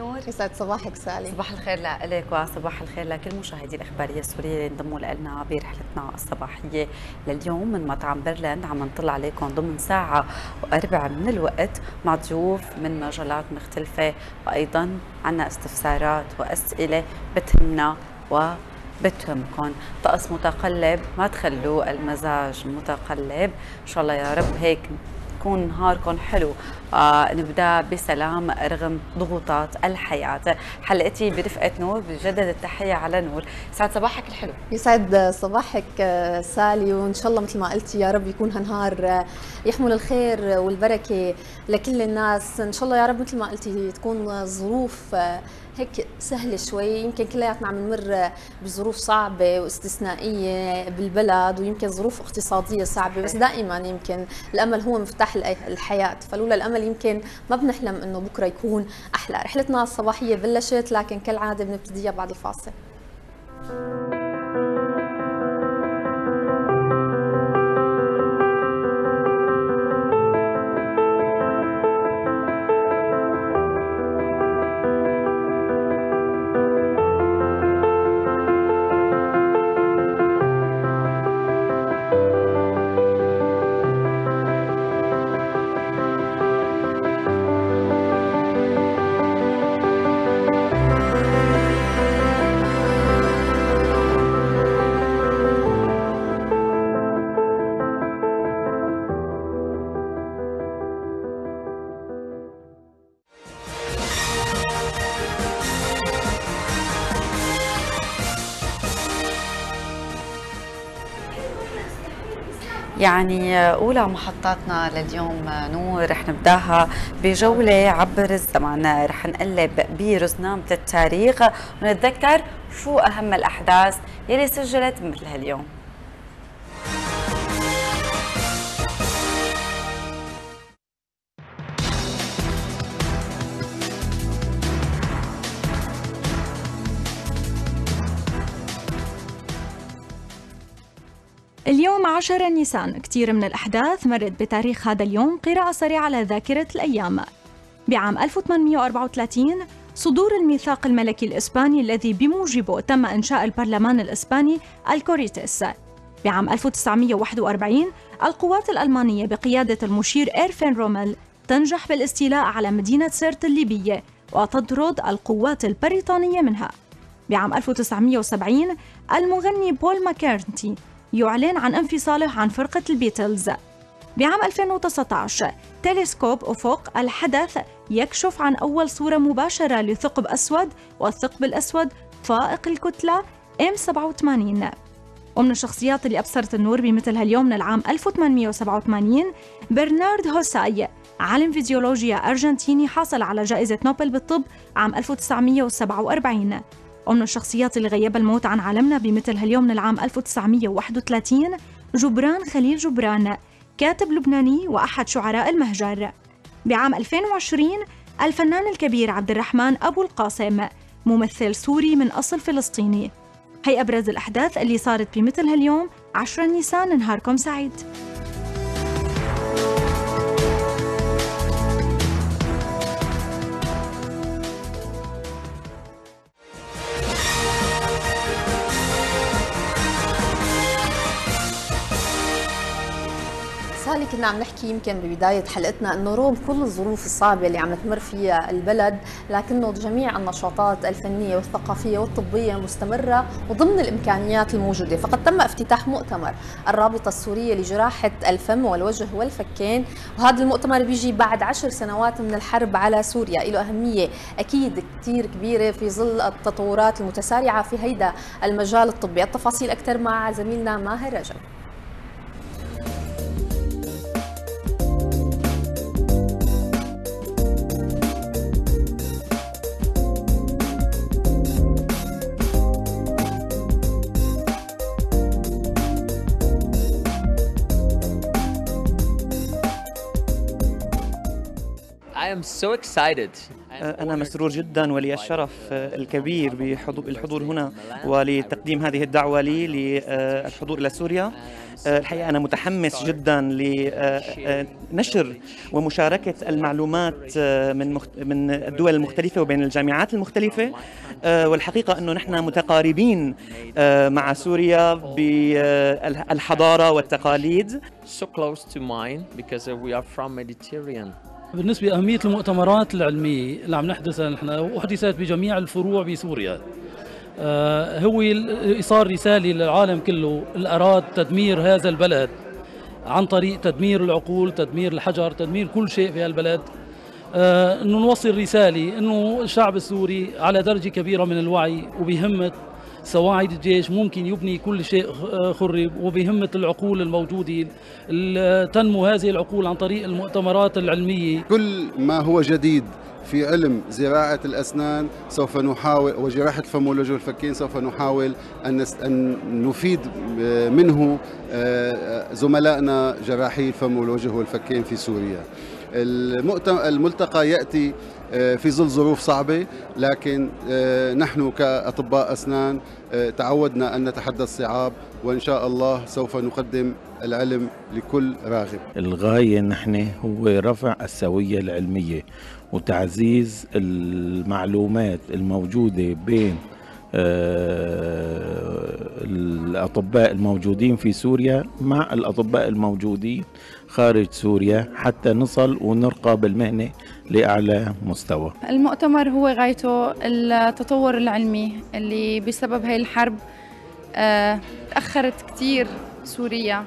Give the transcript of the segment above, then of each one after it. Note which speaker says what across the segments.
Speaker 1: نور.
Speaker 2: يسعد. صباحك سالي
Speaker 1: صباح الخير لك وصباح الخير لكل مشاهدي الإخبارية السورية اللي انضموا لنا برحلتنا الصباحية لليوم من مطعم برلاند عم نطلع عليكم ضمن ساعة وأربع من الوقت. مع ضيوف من مجالات مختلفة وأيضا عنا استفسارات وأسئلة بتهمنا و بتهمكم طقس متقلب ما تخلوا المزاج متقلب. إن شاء الله يا رب هيك يكون نهاركم حلو. آه نبدأ بسلام رغم ضغوطات الحياة. حلقتي برفقة نور بجدد التحية على نور. سعد صباحك الحلو.
Speaker 2: يسعد صباحك آه، سالي وان شاء الله مثل ما قلتي يا رب يكون هالنهار آه، يحمل الخير والبركة لكل الناس. إن شاء الله يا رب مثل ما قلتي تكون ظروف آه، هيك سهله شوي. يمكن كلياتنا عم نمر بظروف صعبة واستثنائية بالبلد ويمكن ظروف اقتصادية صعبة بس دائما يمكن الأمل هو مفتاح الحياة. فلولا الأمل يمكن ما بنحلم إنه بكرة يكون أحلى. رحلتنا الصباحية بلشت لكن كالعادة بنبتديها بعد الفاصل.
Speaker 1: يعني أولى محطاتنا لليوم نور رح نبدأها بجولة عبر الزمن رح نقلب برزنامة التاريخ ونتذكر شو أهم الأحداث يلي سجلت مثل هاليوم.
Speaker 3: اليوم 10 نيسان. كثير من الأحداث مرت بتاريخ هذا اليوم قراءة سريعة على ذاكرة الأيام. بعام 1834 صدور الميثاق الملكي الإسباني الذي بموجبه تم إنشاء البرلمان الإسباني الكورتيس. بعام 1941 القوات الألمانية بقيادة المشير إيرفين رومل تنجح بالاستيلاء على مدينة سيرت الليبية وتطرد القوات البريطانية منها. بعام 1970 المغني بول ماكارتني يعلن عن انفصاله عن فرقة البيتلز. بعام 2019 تلسكوب أفق الحدث يكشف عن أول صورة مباشرة لثقب أسود والثقب الأسود فائق الكتلة M87 ومن الشخصيات اللي أبصرت النور بمثل هاليوم من العام 1887 برنارد هوساي عالم فيزيولوجيا أرجنتيني حاصل على جائزة نوبل بالطب عام 1947 ومن الشخصيات اللي غيبها الموت عن عالمنا بمثل هاليوم من العام 1931 جبران خليل جبران كاتب لبناني وأحد شعراء المهجر. بعام 2020 الفنان الكبير عبد الرحمن أبو القاسم ممثل سوري من أصل فلسطيني. هي أبرز الأحداث اللي صارت بمثل هاليوم 10 نيسان نهاركم سعيد.
Speaker 2: كنا عم نحكي يمكن ببداية حلقتنا أنه رغم كل الظروف الصعبة اللي عم تمر فيها البلد لكنه جميع النشاطات الفنية والثقافية والطبية مستمرة وضمن الإمكانيات الموجودة فقد تم افتتاح مؤتمر الرابطة السورية لجراحة الفم والوجه والفكين وهذا المؤتمر بيجي بعد عشر سنوات من الحرب على سوريا له أهمية أكيد كتير كبيرة في ظل التطورات المتسارعة في هيدا المجال الطبي. التفاصيل أكثر مع زميلنا ماهر رجب.
Speaker 4: أنا مسرور جدا ولي الشرف الكبير بالحضور هنا ولتقديم هذه الدعوة لي للحضور إلى سوريا. الحقيقة أنا متحمس جدا لنشر ومشاركة المعلومات من من الدول المختلفة وبين الجامعات المختلفة. والحقيقة أنه نحن متقاربين مع سوريا بالحضارة والتقاليد.
Speaker 5: So close to mine because we are from Mediterranean.
Speaker 6: بالنسبة لأهمية المؤتمرات العلمية اللي عم نحدثها نحن وحدثت بجميع الفروع بسوريا. آه هو إيصال رسالة للعالم كله اللي أراد تدمير هذا البلد عن طريق تدمير العقول تدمير الحجر تدمير كل شيء في هالبلد. آه إنه نوصل رسالة إنه الشعب السوري على درجة كبيرة من الوعي وبهمة سواعد الجيش ممكن يبني كل شيء خرب وبهمة العقول الموجودة تنمو هذه العقول عن طريق المؤتمرات العلمية
Speaker 7: كل ما هو جديد في علم زراعة الأسنان سوف نحاول وجراحة الفم والوجه والفكين سوف نحاول أن أن نفيد منه زملائنا جراحي الفم والوجه والفكين في سوريا. الملتقى يأتي في ظل ظروف صعبة لكن نحن كأطباء أسنان تعودنا أن نتحدى الصعاب وإن شاء الله سوف نقدم العلم لكل راغب.
Speaker 8: الغاية نحن هو رفع السوية العلمية وتعزيز المعلومات الموجودة بين الأطباء الموجودين في سوريا مع الأطباء الموجودين خارج سوريا حتى نصل ونرقى بالمهنة لأعلى مستوى.
Speaker 9: المؤتمر هو غايته التطور العلمي اللي بسبب هاي الحرب تأخرت كتير سوريا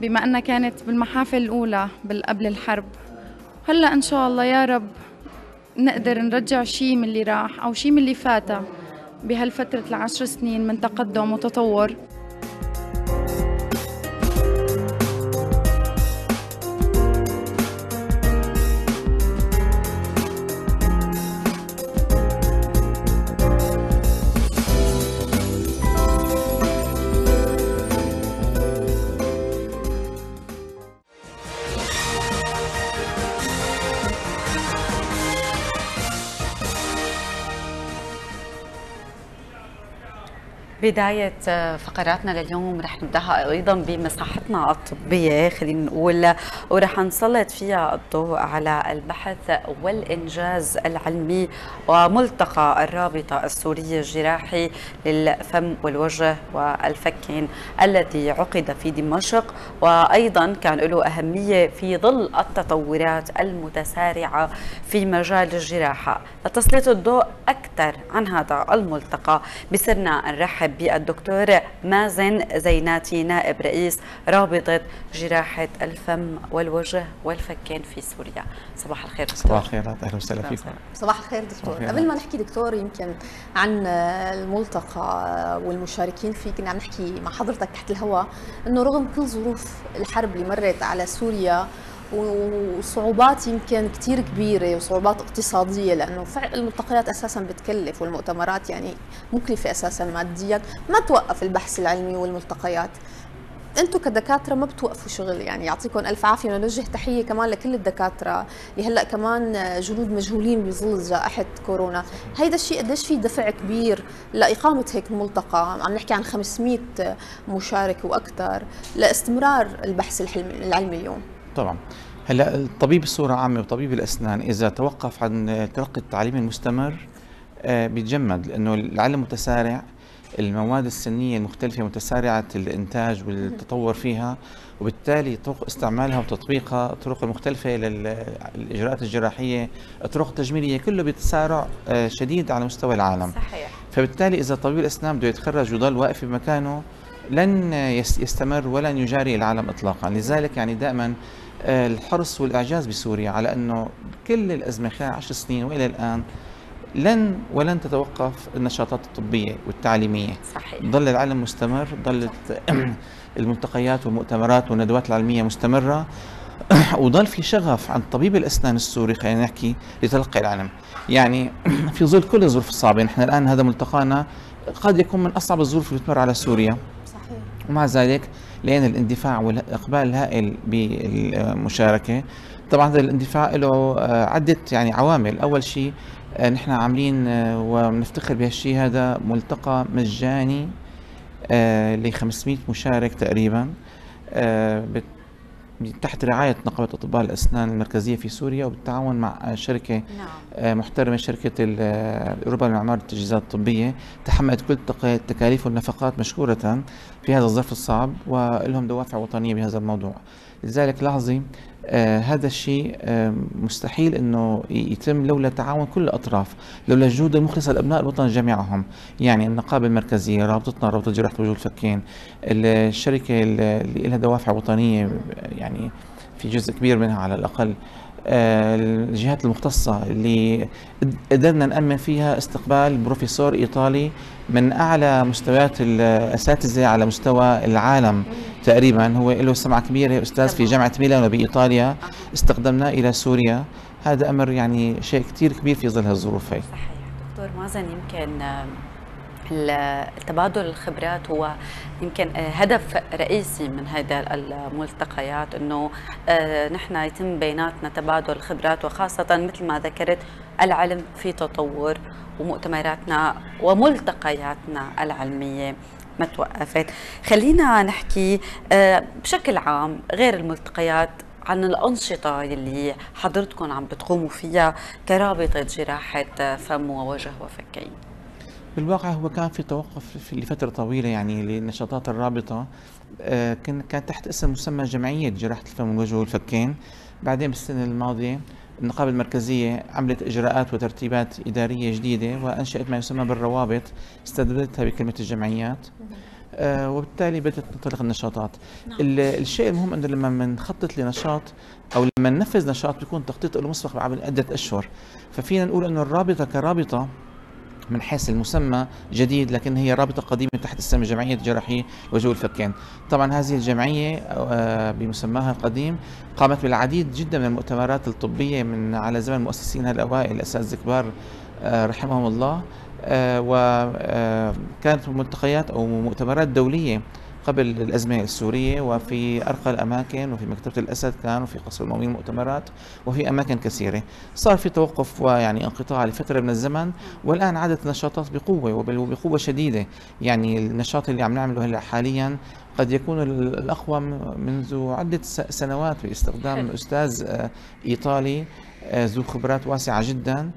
Speaker 9: بما أنها كانت بالمحافل الأولى قبل الحرب. هلأ إن شاء الله يا رب نقدر نرجع شيء من اللي راح أو شيء من اللي فات بهالفترة العشر سنين من تقدم وتطور.
Speaker 1: بداية فقراتنا لليوم رح نبدأها أيضا بمساحتنا الطبية. خلينا نقول ورح نسلط فيها الضوء على البحث والإنجاز العلمي وملتقى الرابطة السورية الجراحي للفم والوجه والفكين الذي عقد في دمشق. وأيضا كان له أهمية في ظل التطورات المتسارعة في مجال الجراحة. لتسليط الضوء أكثر عن هذا الملتقى بسرنا نرحب بالدكتور مازن زيناتي نائب رئيس رابطة جراحة الفم والوجه والفكين في سوريا. صباح الخير دكتور.
Speaker 10: صباح الخير. أهلا وسهلا فيكم.
Speaker 2: صباح الخير دكتور. قبل ما نحكي دكتور يمكن عن الملتقى والمشاركين فيه كنا عم نحكي مع حضرتك تحت الهواء إنه رغم كل ظروف الحرب اللي مرت على سوريا وصعوبات يمكن كتير كبيرة وصعوبات اقتصادية لأنه فعل الملتقيات أساسا بتكلف والمؤتمرات يعني مكلفة أساسا ماديا ما توقف البحث العلمي والملتقيات. أنتم كدكاترة ما بتوقفوا شغل يعني يعطيكم ألف عافية. ونوجه تحية كمان لكل الدكاترة اللي هلأ كمان جنود مجهولين بظل جائحة كورونا. هيدا الشيء قديش في دفع كبير لإقامة هيك ملتقى. عم نحكي عن 500 مشارك وأكثر لإستمرار البحث العلمي اليوم.
Speaker 10: طبعا هلا الطبيب بصوره عامة وطبيب الأسنان إذا توقف عن تلقي التعليم المستمر آه، بيتجمد لأنه العلم متسارع المواد السنية المختلفة متسارعة الإنتاج والتطور فيها وبالتالي طرق استعمالها وتطبيقها الطرق المختلفه للإجراءات الجراحية الطرق التجميليه كله بتسارع آه، شديد على مستوى العالم.
Speaker 1: صحيح.
Speaker 10: فبالتالي إذا طبيب الأسنان بده يتخرج ويضل واقف بمكانه لن يس- يستمر ولن يجاري العالم اطلاقا. لذلك يعني دائما الحرص والإعجاز بسوريا على أنه كل الازمه خلال عشر سنين وإلى الآن لن ولن تتوقف النشاطات الطبية والتعليمية.
Speaker 1: صحيح.
Speaker 10: ضل العلم مستمر ضلت الملتقيات والمؤتمرات والندوات العلمية مستمرة. وضل في شغف عند طبيب الأسنان السوري خلينا نحكي لتلقي العلم يعني في ظل كل الظروف الصعبة نحن الآن هذا ملتقانا قد يكون من أصعب الظروف اللي بتمر على سوريا.
Speaker 2: صحيح.
Speaker 10: ومع ذلك لقينا الاندفاع والإقبال الهائل بالمشاركة. طبعا هذا الاندفاع له آه، عدة يعني عوامل. أول شيء آه، نحن عاملين آه، وبنفتخر بهالشيء هذا ملتقى مجاني ل 500 مشارك تقريبا تحت رعاية نقابة أطباء الأسنان المركزية في سوريا وبالتعاون مع شركة
Speaker 1: نعم.
Speaker 10: آه، محترمة شركة ال- آه، أوروبا للمعمار التجهيزات الطبية. تحملت كل التكاليف والنفقات مشكورة في هذا الظرف الصعب ولهم دوافع وطنية بهذا الموضوع. لذلك لاحظي آه هذا الشيء آه مستحيل إنه يتم لولا تعاون كل الأطراف، لولا الجهود المخلصه لابناء الوطن جميعهم، يعني النقابة المركزية، رابطتنا رابطة جراحة وجوه الفكين، الشركة اللي لها دوافع وطنية يعني في جزء كبير منها على الأقل آه، الجهات المختصة اللي قد- قدرنا نأمن فيها استقبال بروفيسور إيطالي من أعلى مستويات الأساتذة على مستوى العالم. تقريبا هو له سمعة كبيرة أستاذ في جامعة ميلانو بإيطاليا استخدمناه إلى سوريا. هذا أمر يعني شيء كتير كبير في ظل هالظروف هي.
Speaker 1: صحيح. دكتور مازن يمكن آم، ال- تبادل الخبرات هو يمكن آه، هدف رئيسي من هذا الملتقيات إنه آه، نحن يتم بيناتنا تبادل الخبرات وخاصة مثل ما ذكرت العلم في تطور ومؤتمراتنا وملتقياتنا العلمية. ما توقفت خلينا نحكي آه، بشكل عام غير الملتقيات عن الأنشطة اللي حضرتكم عم بتقوموا فيها كرابطة جراحة فم ووجه وفكين.
Speaker 10: بالواقع هو كان في توقف لفترة طويلة يعني لنشاطات الرابطة. آه، كان تحت اسم مسمى جمعية جراحة الفم والوجه والفكين. بعدين بالسنة الماضية النقابة المركزية عملت إجراءات وترتيبات إدارية جديدة وأنشأت ما يسمى بالروابط استبدلتها بكلمة الجمعيات. آه، وبالتالي بدأت تنطلق النشاطات. ال- الشيء المهم أنه لما بنخطط لنشاط أو لما ننفذ نشاط بيكون تخطيط له مسبق بعد عدة أشهر. ففينا نقول أنه الرابطة كرابطة من حيث المسمى جديد لكن هي رابطة قديمة تحت اسم جمعية جراحية وجه الفكين. طبعا هذه الجمعية آه، بمسماها القديم قامت بالعديد جدا من المؤتمرات الطبية من على زمن مؤسسينها الأوائل الأساتذة الكبار آه، رحمهم الله. وكانت ملتقيات أو مؤتمرات دولية قبل الأزمة السورية وفي أرقى الأماكن وفي مكتبة الأسد كان وفي قصر المؤمنين مؤتمرات وفي أماكن كثيرة. صار في توقف ويعني انقطاع لفترة من الزمن والآن عادت النشاطات بقوة وبقوة شديدة. يعني النشاط اللي عم نعمله هلأ حاليا قد يكون ال- الأقوى منذ عدة سنوات باستخدام. أستاذ آه، إيطالي آه، ذو خبرات واسعة جدا. آه،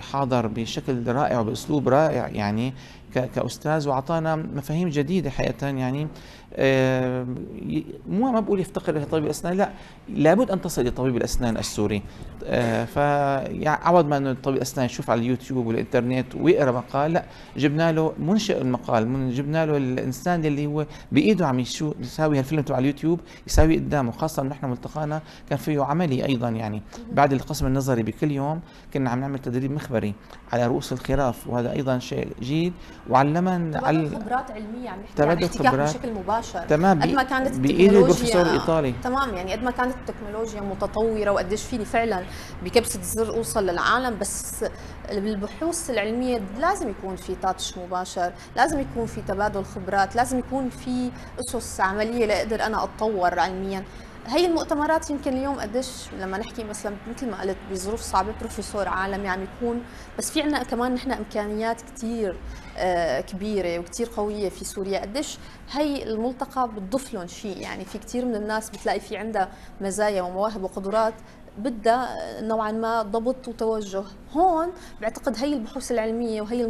Speaker 10: حاضر بشكل رائع وبأسلوب رائع يعني كأستاذ وأعطانا مفاهيم جديدة حقيقة يعني آه، مو ما بقول يفتقر إلى طبيب الأسنان لا لابد أن تصل إلى طبيب الأسنان السوري. آه، فعوض ما إنه طبيب الأسنان يشوف على اليوتيوب والإنترنت ويقرأ مقال لا جبنا له منشئ المقال من جبنا له الإنسان اللي هو بإيده عم يساوي هالفيلم تبع اليوتيوب يساوي قدامه خاصة نحن ملتقانا كان فيه عملي أيضا يعني. بعد القسم النظري بكل يوم كنا عم نعمل تدريب مخبري على رؤوس الخراف وهذا أيضا شيء جيد. وعلمنا
Speaker 2: تبادل
Speaker 10: على
Speaker 2: خبرات علمية عم نحكي
Speaker 10: تبادل خبرات.
Speaker 2: بشكل مباشر.
Speaker 10: تمام
Speaker 2: قد ما كانت التكنولوجيا
Speaker 10: البروفيسور الإيطالي.
Speaker 2: تمام يعني قد ما كانت التكنولوجيا متطورة وقديش فيني فعلا بكبسة زر أوصل للعالم بس بالبحوث العلمية لازم يكون في تاتش مباشر لازم يكون في تبادل خبرات لازم يكون في أسس عملية لأقدر أنا أتطور علميا هي المؤتمرات يمكن اليوم قديش لما نحكي مثلا مثل ما قلت بظروف صعبة بروفيسور عالمي عم يكون بس في عنا كمان نحن إمكانيات كثير آه، كبيرة وكثير قوية في سوريا. قديش هي الملتقى بتضيف لهم شيء؟ يعني في كثير من الناس بتلاقي في عندها مزايا ومواهب وقدرات بدها نوعا ما ضبط وتوجه. هون بعتقد هي البحوث العلمية وهي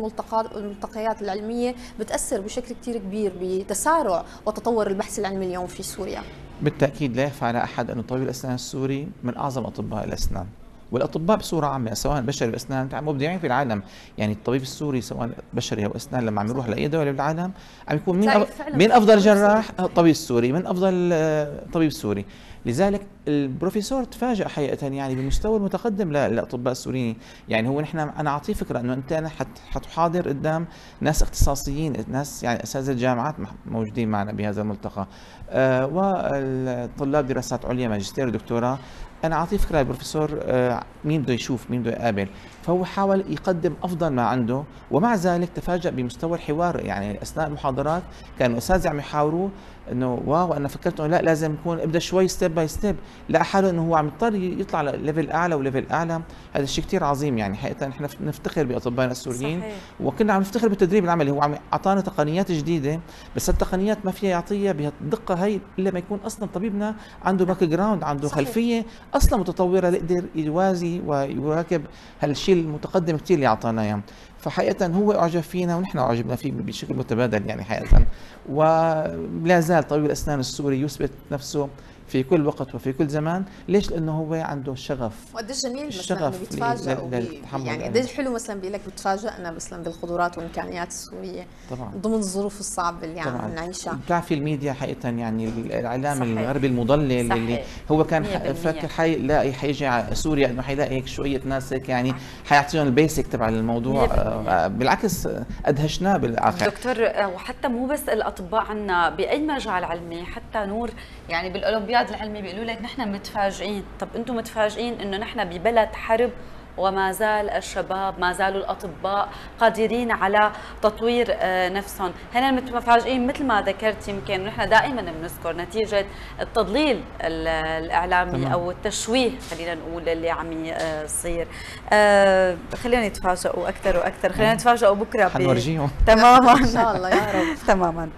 Speaker 2: الملتقيات العلمية بتأثر بشكل كثير كبير بتسارع وتطور البحث العلمي اليوم في سوريا.
Speaker 10: بالتأكيد لا يخفى على أحد انه طبيب الأسنان السوري من أعظم أطباء الأسنان. والأطباء بصورة عامة سواء بشري واسنان مبدعين في العالم. يعني الطبيب السوري سواء بشري أو أسنان لما عم يروح لأي دولة بالعالم عم يكون مين أف... مين
Speaker 2: أفضل
Speaker 10: جراح الطبيب السوري من أفضل آه، طبيب سوري. لذلك البروفيسور تفاجأ حقيقة يعني بالمستوى المتقدم للأطباء السوريين. يعني هو نحن أنا أعطيه فكرة أنه أنت أنا حت حتحاضر قدام ناس اختصاصيين ناس يعني أساتذة جامعات موجودين معنا بهذا الملتقى. آه والطلاب دراسات عليا ماجستير ودكتوراه أنا أعطيه فكرة البروفيسور آه، مين بده يشوف مين بده يقابل؟ فهو حاول يقدم أفضل ما عنده ومع ذلك تفاجأ بمستوى الحوار. يعني أثناء المحاضرات كانوا اساتذه عم يحاوروه إنه wow أنا فكرت إنه لا لازم يكون ابدأ شوي step by step لقى حاله إنه هو عم يضطر يطلع لل level أعلى و level أعلى. هذا الشيء كثير عظيم يعني. حقيقة نحن نفتخر باطبائنا السوريين.
Speaker 1: صحيح.
Speaker 10: وكنا عم نفتخر بالتدريب العملي. هو عم أعطانا تقنيات جديدة بس التقنيات ما فيها يعطيها بهالدقة هي إلا ما يكون أصلا طبيبنا عنده background عنده
Speaker 2: صحيح.
Speaker 10: خلفية أصلا متطورة يقدر يوازي ويواكب هالشيء المتقدم كثير اللي أعطانا اياه فحقيقة هو أعجب فينا ونحن أعجبنا فيه بشكل متبادل يعني حقيقة. ولا زال طبيب الأسنان السوري يثبت نفسه في كل وقت وفي كل زمان ليش لأنه هو عنده شغف
Speaker 2: وقديش جميل مثلا
Speaker 10: الشغف
Speaker 2: إنه بيتفاجئوا يعني. قديش حلو مثلا بيقول لك بتفاجئنا مثلا بالقدرات والإمكانيات السوريه
Speaker 10: طبعا
Speaker 2: ضمن الظروف الصعبة اللي عم نعيشها
Speaker 10: بتعرفي الميديا حقيقه يعني الإعلام
Speaker 1: صحيح.
Speaker 10: الغربي المضلل
Speaker 1: صحيح.
Speaker 10: اللي هو كان. فاكر حيلاقي حيجي على سوريا إنه حيلاقي هيك شوية ناس هيك يعني حيعطيهم ال basic تبع الموضوع
Speaker 1: بالمية.
Speaker 10: آه، بالعكس آه، ادهشناه بالاخر
Speaker 1: دكتور آه، وحتى مو بس الأطباء عنا بأي مجال علمي حتى نور يعني بالأولمبياد العلمي بيقولوا لك نحن متفاجئين. طب أنتم متفاجئين انه نحن ببلد حرب وما زال الشباب ما زالوا الأطباء قادرين على تطوير آه، نفسهم. هنا متفاجئين مثل ما ذكرت يمكن نحن دائما بنذكر نتيجة التضليل ال- الإعلامي
Speaker 10: تمام.
Speaker 1: أو التشويه خلينا نقول اللي عم يصير. آه، خلينا يتفاجئوا أكثر وأكثر. خلينا نتفاجئوا بكرة ب-
Speaker 10: حنورجيهم.
Speaker 1: تماما.
Speaker 2: إن شاء الله يا رب.
Speaker 1: تماما.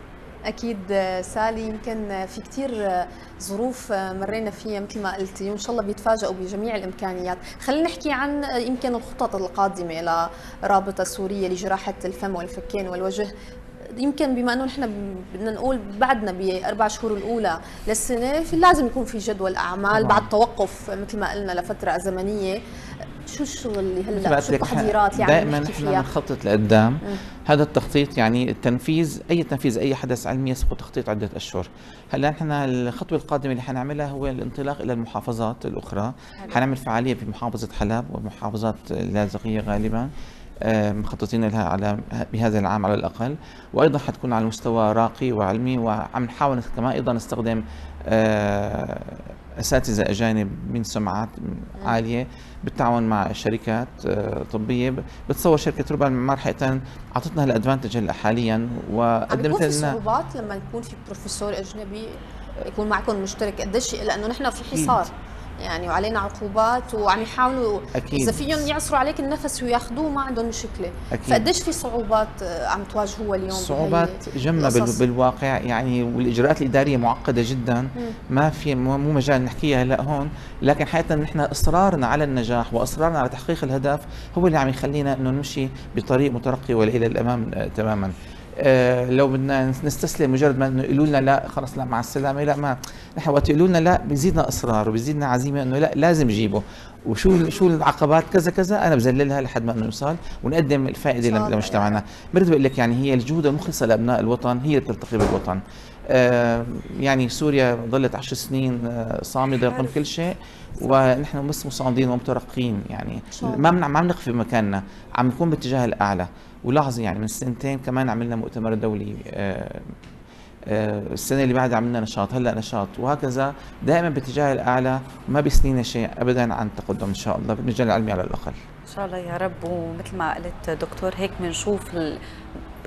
Speaker 2: أكيد سالي يمكن في كثير ظروف مرينا فيها مثل ما قلتي وإن شاء الله بيتفاجئوا بجميع الإمكانيات. خلينا نحكي عن يمكن الخطط القادمة لرابطة سورية لجراحة الفم والفكين والوجه. يمكن بما إنه نحن بدنا نقول بعدنا بأربع شهور الأولى للسنة في لازم يكون في جدول
Speaker 10: أعمال.
Speaker 2: بعد توقف مثل ما قلنا لفترة زمنية. شو الشغل اللي
Speaker 10: هلأ؟
Speaker 2: شو التحضيرات يعني؟
Speaker 10: دائما نحن بنخطط لقدام. هذا التخطيط يعني التنفيذ أي تنفيذ أي حدث علمي يسبق تخطيط عدة أشهر. هلأ نحن الخطوة القادمة اللي حنعملها هو الانطلاق إلى المحافظات الأخرى. حنعمل فعالية في محافظه حلب ومحافظات اللاذقيه غالبا. آه، مخططين لها على بهذا العام على الأقل. وأيضا حتكون على مستوى راقي وعلمي وعم نحاول كمان أيضا نستخدم آه، أساتذة أجانب من سمعات عالية بالتعاون مع شركات آه، طبية. بتصور شركة ربع المعمار حقيقة أعطتنا هالأدفانتج هلأ حاليا وقدمت لنا
Speaker 2: صعوبات لما يكون في بروفيسور أجنبي يكون معكم مشترك؟ قديش؟ لأنه نحن في حصار. يعني وعلينا عقوبات وعم يحاولوا. إذا فيهم يعصروا عليك النفس وياخذوه ما عندهم مشكلة
Speaker 10: أكيد.
Speaker 2: فقديش في صعوبات آه، عم تواجهوها اليوم
Speaker 10: صعوبات جمة؟ بالواقع يعني والإجراءات الإدارية معقدة جدا ما في مو مجال نحكيها هلأ هون لكن حقيقه نحن إصرارنا على النجاح وإصرارنا على تحقيق الهدف هو اللي عم يخلينا إنه نمشي بطريق مترقي والى الأمام آه، تماما لو بدنا نستسلم مجرد ما إنه يقولوا لنا لا خلص لا مع السلامة لا ما. نحن وقت يقولوا لنا لا بيزيدنا إصرار وبيزيدنا عزيمة إنه لا لازم جيبه وشو شو العقبات؟ كذا كذا. أنا بذللها لحد ما إنه نوصل ونقدم
Speaker 2: الفائدة
Speaker 10: لمجتمعنا. برد بقول لك يعني هي الجهود المخلصة لأبناء الوطن هي اللي بترتقي بالوطن. آه يعني سوريا ظلت عشر سنين آه صامدة رغم كل شيء ونحن بس مصامدين ومترقين يعني. ما ما عم نقف بمكاننا عم نكون باتجاه الأعلى. ولاحظي يعني من سنتين كمان عملنا مؤتمر دولي آه آه، السنة اللي بعدها عملنا نشاط هلأ نشاط وهكذا دائما باتجاه الأعلى ما بيسنينا شيء ابدا عن التقدم إن شاء الله بالمجال العلمي على الأقل.
Speaker 1: إن شاء الله يا رب ومثل ما قلت دكتور هيك بنشوف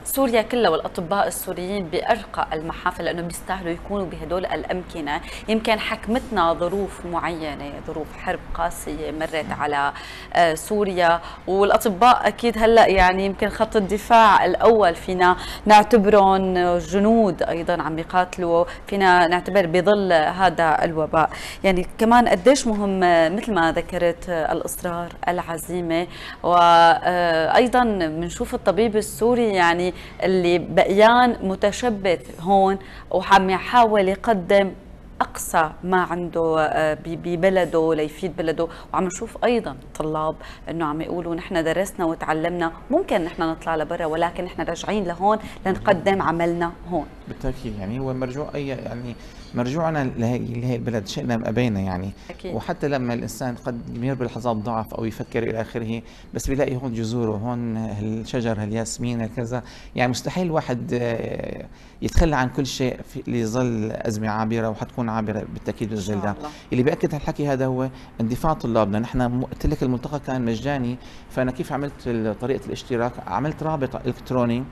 Speaker 1: سوريا كلها والأطباء السوريين بأرقى المحافل لأنه بيستاهلوا يكونوا بهدول الأمكنة، يمكن حكمتنا ظروف معينة، ظروف حرب قاسية مرت على آه، سوريا. والأطباء أكيد هلأ يعني يمكن خط الدفاع الأول فينا نعتبرهم جنود أيضا عم بيقاتلوا، فينا نعتبر بظل هذا الوباء، يعني كمان قديش مهم آه، مثل ما ذكرت آه، الإصرار، العزيمة. وأيضا بنشوف الطبيب السوري يعني اللي بقيان متشبث هون وعم يحاول يقدم أقصى ما عنده آه، ببلده ليفيد بلده. وعم نشوف أيضا طلاب إنه عم يقولوا نحن درسنا وتعلمنا ممكن نحن نطلع لبرا ولكن نحن راجعين لهون لنقدم عملنا هون.
Speaker 10: بالتأكيد يعني هو مرجوع أي يعني مرجوعنا لهي البلد. شئنا ام ابينا يعني.
Speaker 1: أكيد.
Speaker 10: وحتى لما الإنسان قد يمر بلحظات ضعف أو يفكر إلى آخره بس بيلاقي هون جذوره هون هالشجر هالياسمين هكذا يعني مستحيل الواحد آه، يتخلى عن كل شيء في لظل أزمة عابرة وحتكون عابرة
Speaker 1: بالتأكيد
Speaker 10: الله. اللي بيأكد هالحكي هذا هو اندفاع طلابنا. نحن قلت لك الملتقى كان مجاني فأنا كيف عملت طريقة الاشتراك؟ عملت رابط إلكتروني.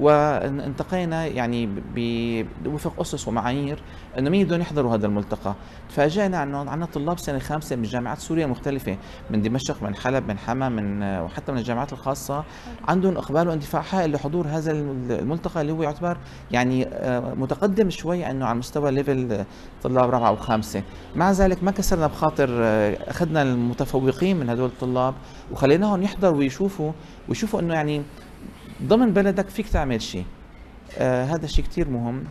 Speaker 10: وانتقينا يعني بوفق أسس ومعايير. أنه مين بدهم يحضروا هذا الملتقى؟ تفاجئنا انه عندنا طلاب سنة خامسة من جامعات سوريا المختلفه من دمشق من حلب من حما من وحتى من الجامعات الخاصة. عندهم إقبال واندفاع هائل لحضور هذا الم- الملتقى اللي هو يعتبر يعني آه، متقدم شوي إنه على مستوى ليفل آه، طلاب رابعة وخامسة. مع ذلك ما كسرنا بخاطر آه، أخذنا المتفوقين من هدول الطلاب وخليناهم يحضروا ويشوفوا ويشوفوا إنه يعني ضمن بلدك فيك تعمل شيء. آه هذا شيء كتير مهم.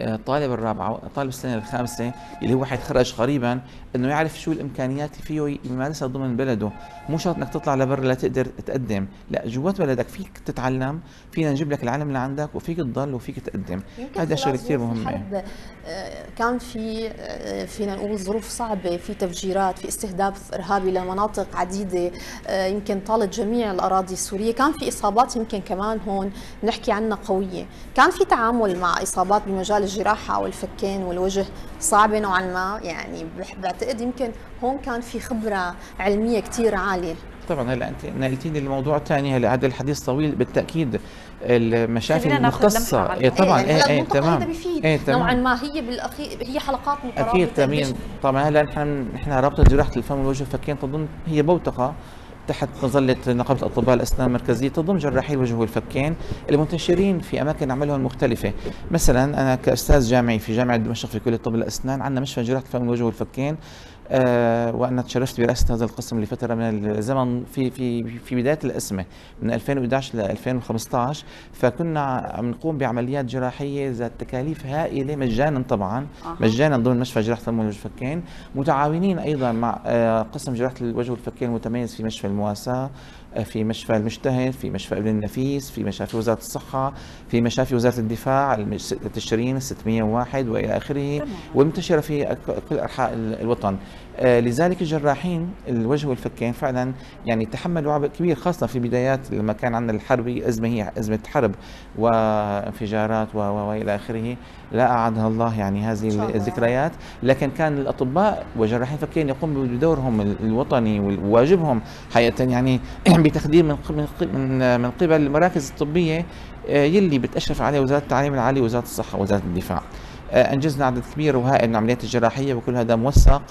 Speaker 10: آه، طالب الرابعة طالب السنة الخامسة اللي هو حيتخرج قريبا إنه يعرف شو الإمكانيات اللي فيه يمارسها ضمن بلده. مو شرط إنك تطلع لبرا لتقدر تقدم. لا جوات بلدك فيك تتعلم فينا نجيب لك العلم اللي عندك وفيك تضل وفيك تقدم. هذا
Speaker 2: شغلة
Speaker 10: كثير مهم
Speaker 2: آه، كان في آه، فينا نقول ظروف صعبة في تفجيرات في استهداف إرهابي لمناطق عديدة آه، يمكن طالت جميع الأراضي السورية. كان في إصابات يمكن كمان هون نحكي عنها قوية. كان في تعامل مع إصابات بمجال الجراحة والفكين والوجه صعبة نوعا ما يعني بعتقد يمكن هون كان في خبرة علمية كتير عالية.
Speaker 10: طبعا هلا أنت نقلتيني لموضوع ثاني هلا هذا الحديث طويل بالتأكيد المشافي المختصة.
Speaker 1: عن-
Speaker 10: إيه طبعا إيه
Speaker 2: هلا
Speaker 10: إيه
Speaker 2: المنطقة
Speaker 10: تمام.
Speaker 2: هذا بيفيد
Speaker 10: إيه
Speaker 2: نوعا
Speaker 10: تمام
Speaker 2: ما هي بالاخير هي حلقات مترابطة أكيد
Speaker 10: تمام. طبعا هلا نحن نحن رابطة جراحة الفم والوجه والفكين تضم هي بوتقة. تحت مظلة نقابة أطباء الأسنان المركزية تضم جراحي الوجه والفكين المنتشرين في أماكن عملهم مختلفة. مثلا أنا كأستاذ جامعي في جامعة دمشق في كلية طب الأسنان عندنا مشفى جراحة الفم والوجه والفكين آه وأنا تشرفت برئاسة هذا القسم لفترة من الزمن في في في بداية الازمه من 2011 ل 2015 فكنا عم نقوم بعمليات جراحية ذات تكاليف هائلة مجانا طبعا
Speaker 1: أها.
Speaker 10: مجانا ضمن مشفى جراحة الفم والوجه والفكين متعاونين أيضا مع آه قسم جراحة الوجه والفكين المتميز في مشفى المواساة. آه، في مشفى المجتهد في مشفى ابن النفيس في مشافي وزارة الصحة في مشافي وزارة الدفاع تشرين 601 وإلى آخره
Speaker 1: تمام.
Speaker 10: والمنتشره في كل انحاء ال- الوطن آه، لذلك الجراحين الوجه والفكين فعلا يعني تحملوا عبء كبير خاصة في بدايات لما كان عندنا الحرب أزمة هي أزمة حرب وانفجارات وإلى آخره. لا اعادها الله يعني هذه. الذكريات. لكن كان الأطباء وجراحين الفكين يقوموا بدورهم ال- الوطني وواجبهم حقيقه يعني بتخدير من من قبل المراكز الطبية آه، يلي بتأشرف عليها وزارة التعليم العالي وزاره الصحة وزاره الدفاع. آه، أنجزنا عدد كبير وهائل من العمليات الجراحية وكل هذا موثق.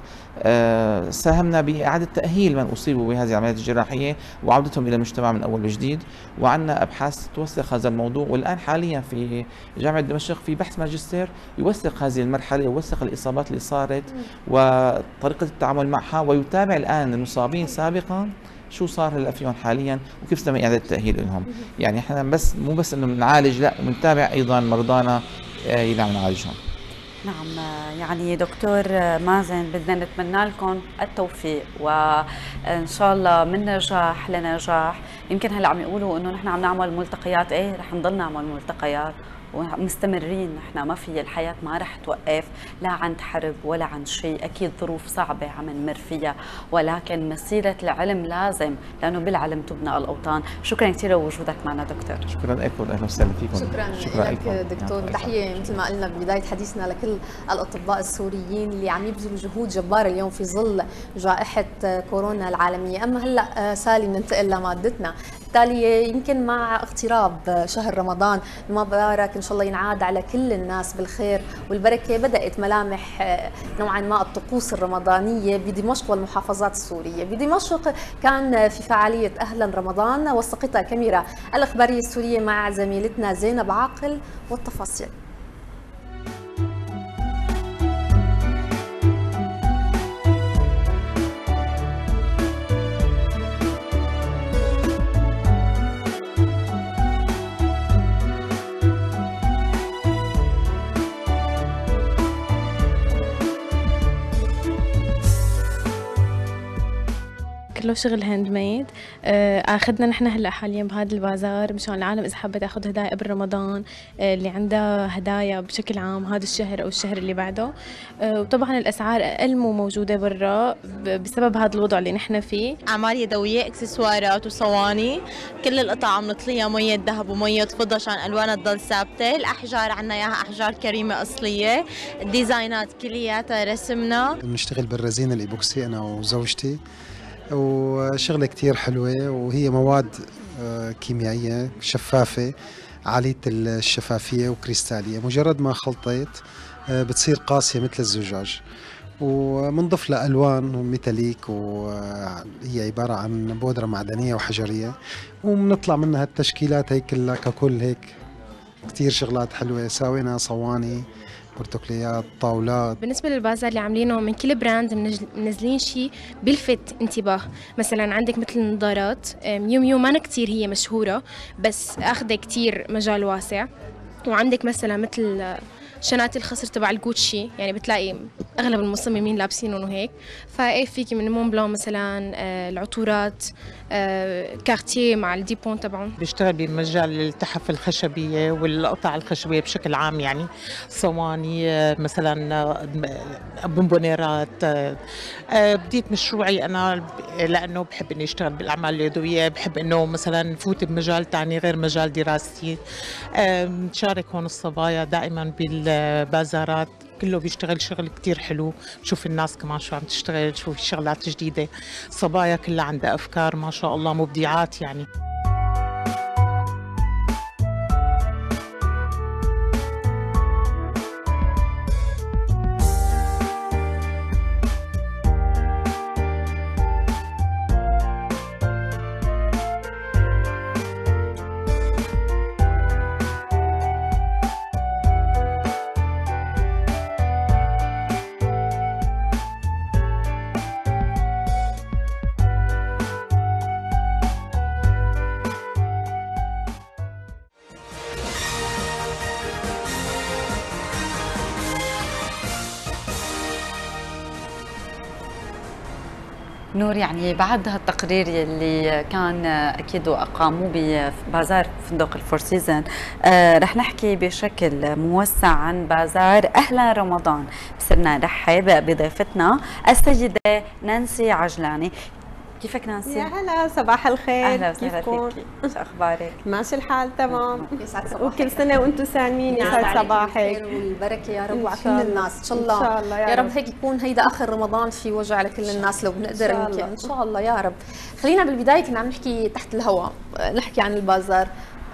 Speaker 10: آه، ساهمنا بإعادة تأهيل من أصيبوا بهذه العمليات الجراحية وعودتهم إلى المجتمع من أول وجديد. وعندنا أبحاث توثق هذا الموضوع والآن حاليا في جامعة دمشق في بحث ماجستير يوثق هذه المرحلة يوثق الإصابات اللي صارت وطريقة التعامل معها ويتابع الآن المصابين سابقا شو صار هلا فيهم حاليا وكيف تم إعادة التأهيل لهم. يعني إحنا بس مو بس إنه بنعالج لا بنتابع أيضا مرضانا آه، اللي عم نعالجهم
Speaker 1: نعم يعني دكتور مازن بدنا نتمنى لكم التوفيق وإن شاء الله من نجاح لنجاح. يمكن هلا عم يقولوا إنه نحن عم نعمل ملتقيات إيه رح نضل نعمل ملتقيات. ومستمرين. نحن ما في الحياة ما رح توقف لا عند حرب ولا عند شيء. أكيد ظروف صعبة عم نمر فيها ولكن مسيرة العلم لازم لأنه بالعلم تبنى الأوطان. شكرا كثير لوجودك معنا دكتور.
Speaker 10: شكرا لكم أهلا وسهلا فيكم.
Speaker 2: شكرا, شكرا لك دكتور. تحية مثل ما قلنا ببداية حديثنا لكل الأطباء السوريين اللي عم يبذلوا جهود جبارة اليوم في ظل جائحة كورونا العالمية. أما هلأ سالي ننتقل لمادتنا. التالية يمكن مع اقتراب شهر رمضان المبارك إن شاء الله ينعاد على كل الناس بالخير والبركة. بدأت ملامح نوعا ما الطقوس الرمضانية بدمشق والمحافظات السورية. بدمشق كان في فعالية أهلا رمضان وثقتها كاميرا الإخبارية السورية مع زميلتنا زينب عاقل والتفاصيل.
Speaker 11: كله شغل handmade آه، أخذنا نحن هلأ حاليا بهذا البازار مشان العالم إذا حابة تأخذ هدايا قبل رمضان آه، اللي عندها هدايا بشكل عام هذا الشهر أو الشهر اللي بعده. آه، وطبعا الأسعار أقل مو موجودة برا بسبب هذا الوضع اللي نحن فيه.
Speaker 12: أعمال يدوية إكسسوارات وصواني كل القطع عم نطليها مية ذهب ومية فضة عشان ألوانها تضل ثابتة. الأحجار عنا إياها أحجار كريمة أصلية. ال design ات كلياتها رسمنا.
Speaker 13: بنشتغل بالرزين الايبوكسي أنا وزوجتي. وشغلة كتير حلوة وهي مواد آه، كيميائية شفافة عالية الشفافية وكريستالية. مجرد ما خلطت آه، بتصير قاسية مثل الزجاج. ومنضف لها ألوان metallic وهي عبارة عن بودرة معدنية وحجرية. وبنطلع منها التشكيلات هيك كلها ككل هيك. كتير شغلات حلوة ساوينا صواني بورتوكليات طاولات
Speaker 11: بالنسبة للبازار اللي عاملينه من كل براند منزلين شيء بيلفت انتباه. مثلا عندك مثل النظارات ميو ميو ما كتير هي مشهورة بس أخذة كتير مجال واسع. وعندك مثلا مثل شنات الخصر تبع الجوتشي يعني بتلاقي أغلب المصممين لابسينهم وهيك. فايه فيكي من مون بلون مثلا آه، العطورات؟ آه، كارتيه مع الديبون تبعهم.
Speaker 14: بيشتغل بمجال التحف الخشبية والقطع الخشبية بشكل عام يعني صواني آه، مثلا بونبونيرات بديت مشروعي أنا لأنه بحب إني أشتغل بالأعمال اليدوية بحب إنه مثلا فوت بمجال ثاني غير مجال دراستي. نشارك هون الصبايا دائما بالبازارات. كله بيشتغل شغل كتير حلو. بشوف الناس كمان شو عم تشتغل شو في شغلات جديدة. صبايا كلها عندها أفكار ما شاء الله مبدعات يعني.
Speaker 1: يعني بعد هالتقرير يلي كان أكيد أقاموه ببازار فندق الفور سيزون آه رح نحكي بشكل موسع عن بازار أهلا رمضان. صرنا نرحب بضيفتنا السيدة نانسي عجلاني. كيفك نانسي؟
Speaker 15: يا هلا صباح الخير.
Speaker 1: أهلا وسهلا فيكي شو أخبارك؟
Speaker 15: ماشي الحال تمام.
Speaker 2: يسعد صباحك.
Speaker 15: وكل سنة وأنتم سالمين يسعد صباحك.
Speaker 2: والبركة يا رب وعلى كل الناس. إن شاء الله, إن شاء الله. يا, يا رب. رب. هيك يكون هيدا آخر رمضان في وجع على كل الناس لو بنقدر يمكن إن شاء الله يا رب. خلينا بالبداية كنا عم نحكي تحت الهواء. نحكي عن البازار.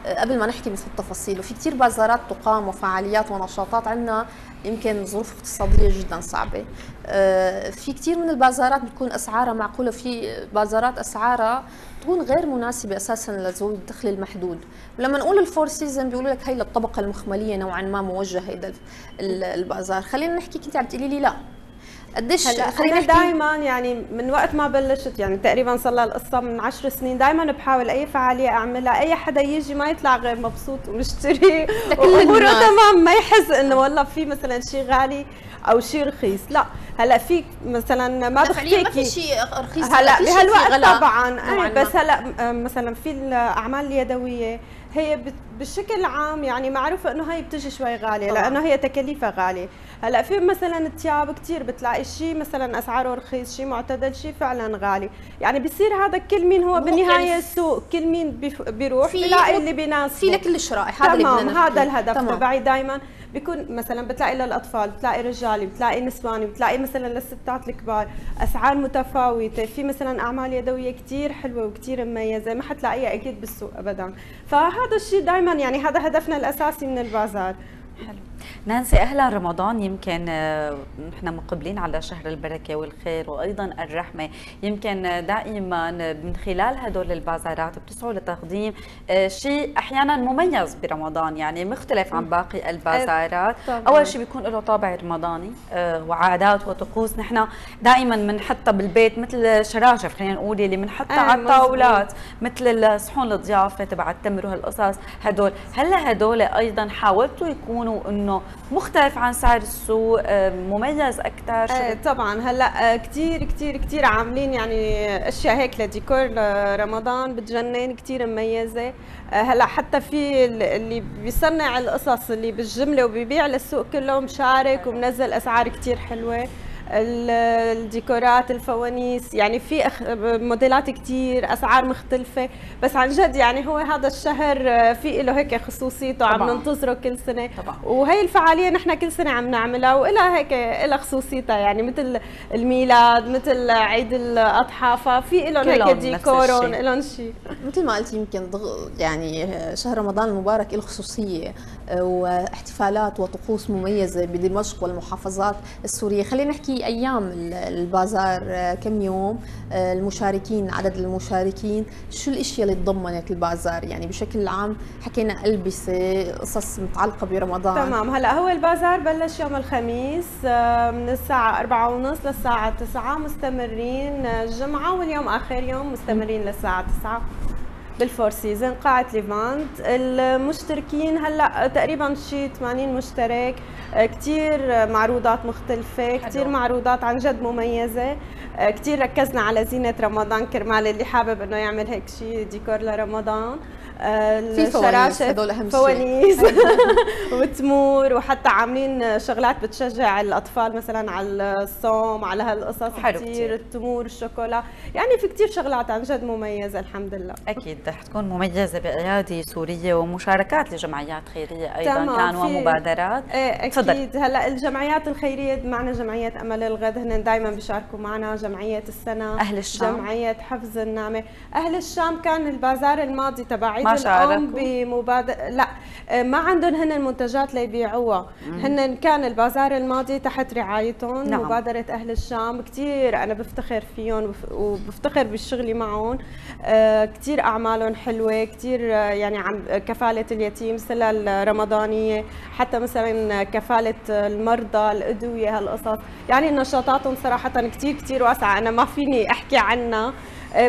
Speaker 2: قبل ما نحكي مثل التفاصيل وفي كثير بازارات تقام وفعاليات ونشاطات عندنا يمكن ظروف اقتصادية جدا صعبة. آه، في كثير من البازارات بتكون أسعارها معقولة في بازارات أسعارها تكون غير مناسبة أساسا لذوي الدخل المحدود. ولما نقول الفور سيزون بيقولوا لك هي للطبقة المخملية نوعا ما موجه هيدا البازار. خلينا نحكي كنت عم تقولي لي لا.
Speaker 15: قديش خلينا دائما يعني من وقت ما بلشت يعني تقريبا صار لها القصة من عشر سنين دائما بحاول أي فعالية أعملها. أي حدا يجي ما يطلع غير مبسوط ومشتري. وأموره تمام ما يحس إنه والله في مثلا شيء غالي أو شيء رخيص. لا هلأ في مثلا ما بحكيكي
Speaker 2: ما في شيء رخيص
Speaker 15: هلأ بهالوقت طبعا. إيه، بس هلأ مثلا في الأعمال اليدوية هي بشكل عام يعني معروفة إنه هي بتجي شوي غالية لأنه هي تكاليفها غالية. هلا في مثلا الثياب كثير بتلاقي شيء مثلا أسعاره رخيص شيء معتدل شيء فعلا غالي. يعني بصير هذا كل مين هو بالنهايه السوق كل مين بيروح بيلاقي اللي بيناسبه.
Speaker 2: في لكل الشرائح هذا
Speaker 15: تمام هذا الهدف. تبعي دائما بيكون مثلا بتلاقي للأطفال بتلاقي رجالي بتلاقي نسواني بتلاقي مثلا للستات الكبار أسعار متفاوتة. في مثلا أعمال يدوية كثير حلوة وكثير مميزة ما حتلاقيها أكيد بالسوق ابدا. فهذا الشيء دائما يعني هذا هدفنا الأساسي من البازار.
Speaker 1: حلو. نانسي أهلا. رمضان يمكن آه، نحن مقبلين على شهر البركة والخير وأيضا الرحمة. يمكن دائما من خلال هدول البازارات بتسعوا لتقديم آه، شيء أحيانا مميز برمضان. يعني مختلف عن باقي البازارات. أول شيء بيكون له طابع رمضاني آه، وعادات وطقوس. نحن دائما بنحطها بالبيت مثل شراشف خلينا نقول اللي بنحطها على الطاولات مثل الصحون الضيافة تبع التمر وهالقصص هدول. هلأ هدول أيضا حاولتوا يكونوا إنه مختلف عن سعر السوق آه، مميز أكثر
Speaker 15: إيه طبعا. هلأ كثير كثير كثير عاملين يعني أشياء هيك لديكور رمضان بتجنن كثير مميزة. آه، هلأ حتى في اللي بيصنع القصص اللي بالجملة وبيبيع للسوق كله مشارك ومنزل أسعار كثير حلوة. الديكورات الفوانيس يعني في موديلات كثير أسعار مختلفة. بس عن جد يعني هو هذا الشهر آه، في له هيك خصوصيته عم ننتظره كل سنة. طبعا. وهي الفعالية نحن كل سنة عم نعملها وإلها هيك لها خصوصيتها. يعني مثل الميلاد مثل عيد الاضحى ففي لهم هيك ديكورهم لهم شيء.
Speaker 2: مثل ما قلتي يمكن يعني شهر رمضان المبارك له خصوصية آه، واحتفالات وطقوس مميزة بدمشق والمحافظات السورية. خلينا نحكي أيام البازار آه، كم يوم آه، المشاركين عدد المشاركين شو الإشياء اللي تضمنت البازار؟ يعني بشكل عام حكينا ألبسة قصص متعلقة برمضان.
Speaker 15: تمام. هلا هو البازار بلش يوم الخميس آه، من الساعة 4 ونص للساعة 9 مستمرين الجمعة واليوم آخر يوم مستمرين للساعة 9 بال Four Seasons قاعة ليفانت. المشتركين هلأ تقريبا شي 80 مشترك. كثير معروضات مختلفة كثير معروضات عن جد مميزة. كثير ركزنا على زينة رمضان كرمال اللي حابب إنه يعمل هيك شيء ديكور لرمضان.
Speaker 2: في فوانيس
Speaker 15: فوانيس. وتمور وحتى عاملين شغلات بتشجع الأطفال مثلا على الصوم على هالقصص كثير التمور الشوكولا. يعني في كثير شغلات عن جد مميزة الحمد لله.
Speaker 1: أكيد حتكون مميزة بأيادي سورية ومشاركات لجمعيات خيرية أيضا كان ومبادرات
Speaker 15: إيه أكيد. هلأ الجمعيات الخيرية معنا جمعية أمل الغد هن دائما بيشاركوا معنا. جمعية السنة
Speaker 1: أهل الشام.
Speaker 15: جمعية حفظ النعمه أهل الشام كان البازار الماضي تبع ما شاركوا بمبادرة لا آه، ما عندهم هن المنتجات ليبيعوها هن كان البازار الماضي تحت رعايتهم نعم. مبادرة أهل الشام. كثير أنا بفتخر فيهم وبفتخر بشغلي معهم. آه، كثير أعمالهم حلوة. كثير آه، يعني عم كفالة اليتيم سلة الرمضانية حتى مثلا كفالة المرضى الأدوية هالقصص. يعني نشاطاتهم صراحة كثير كثير واسعة. أنا ما فيني أحكي عنها.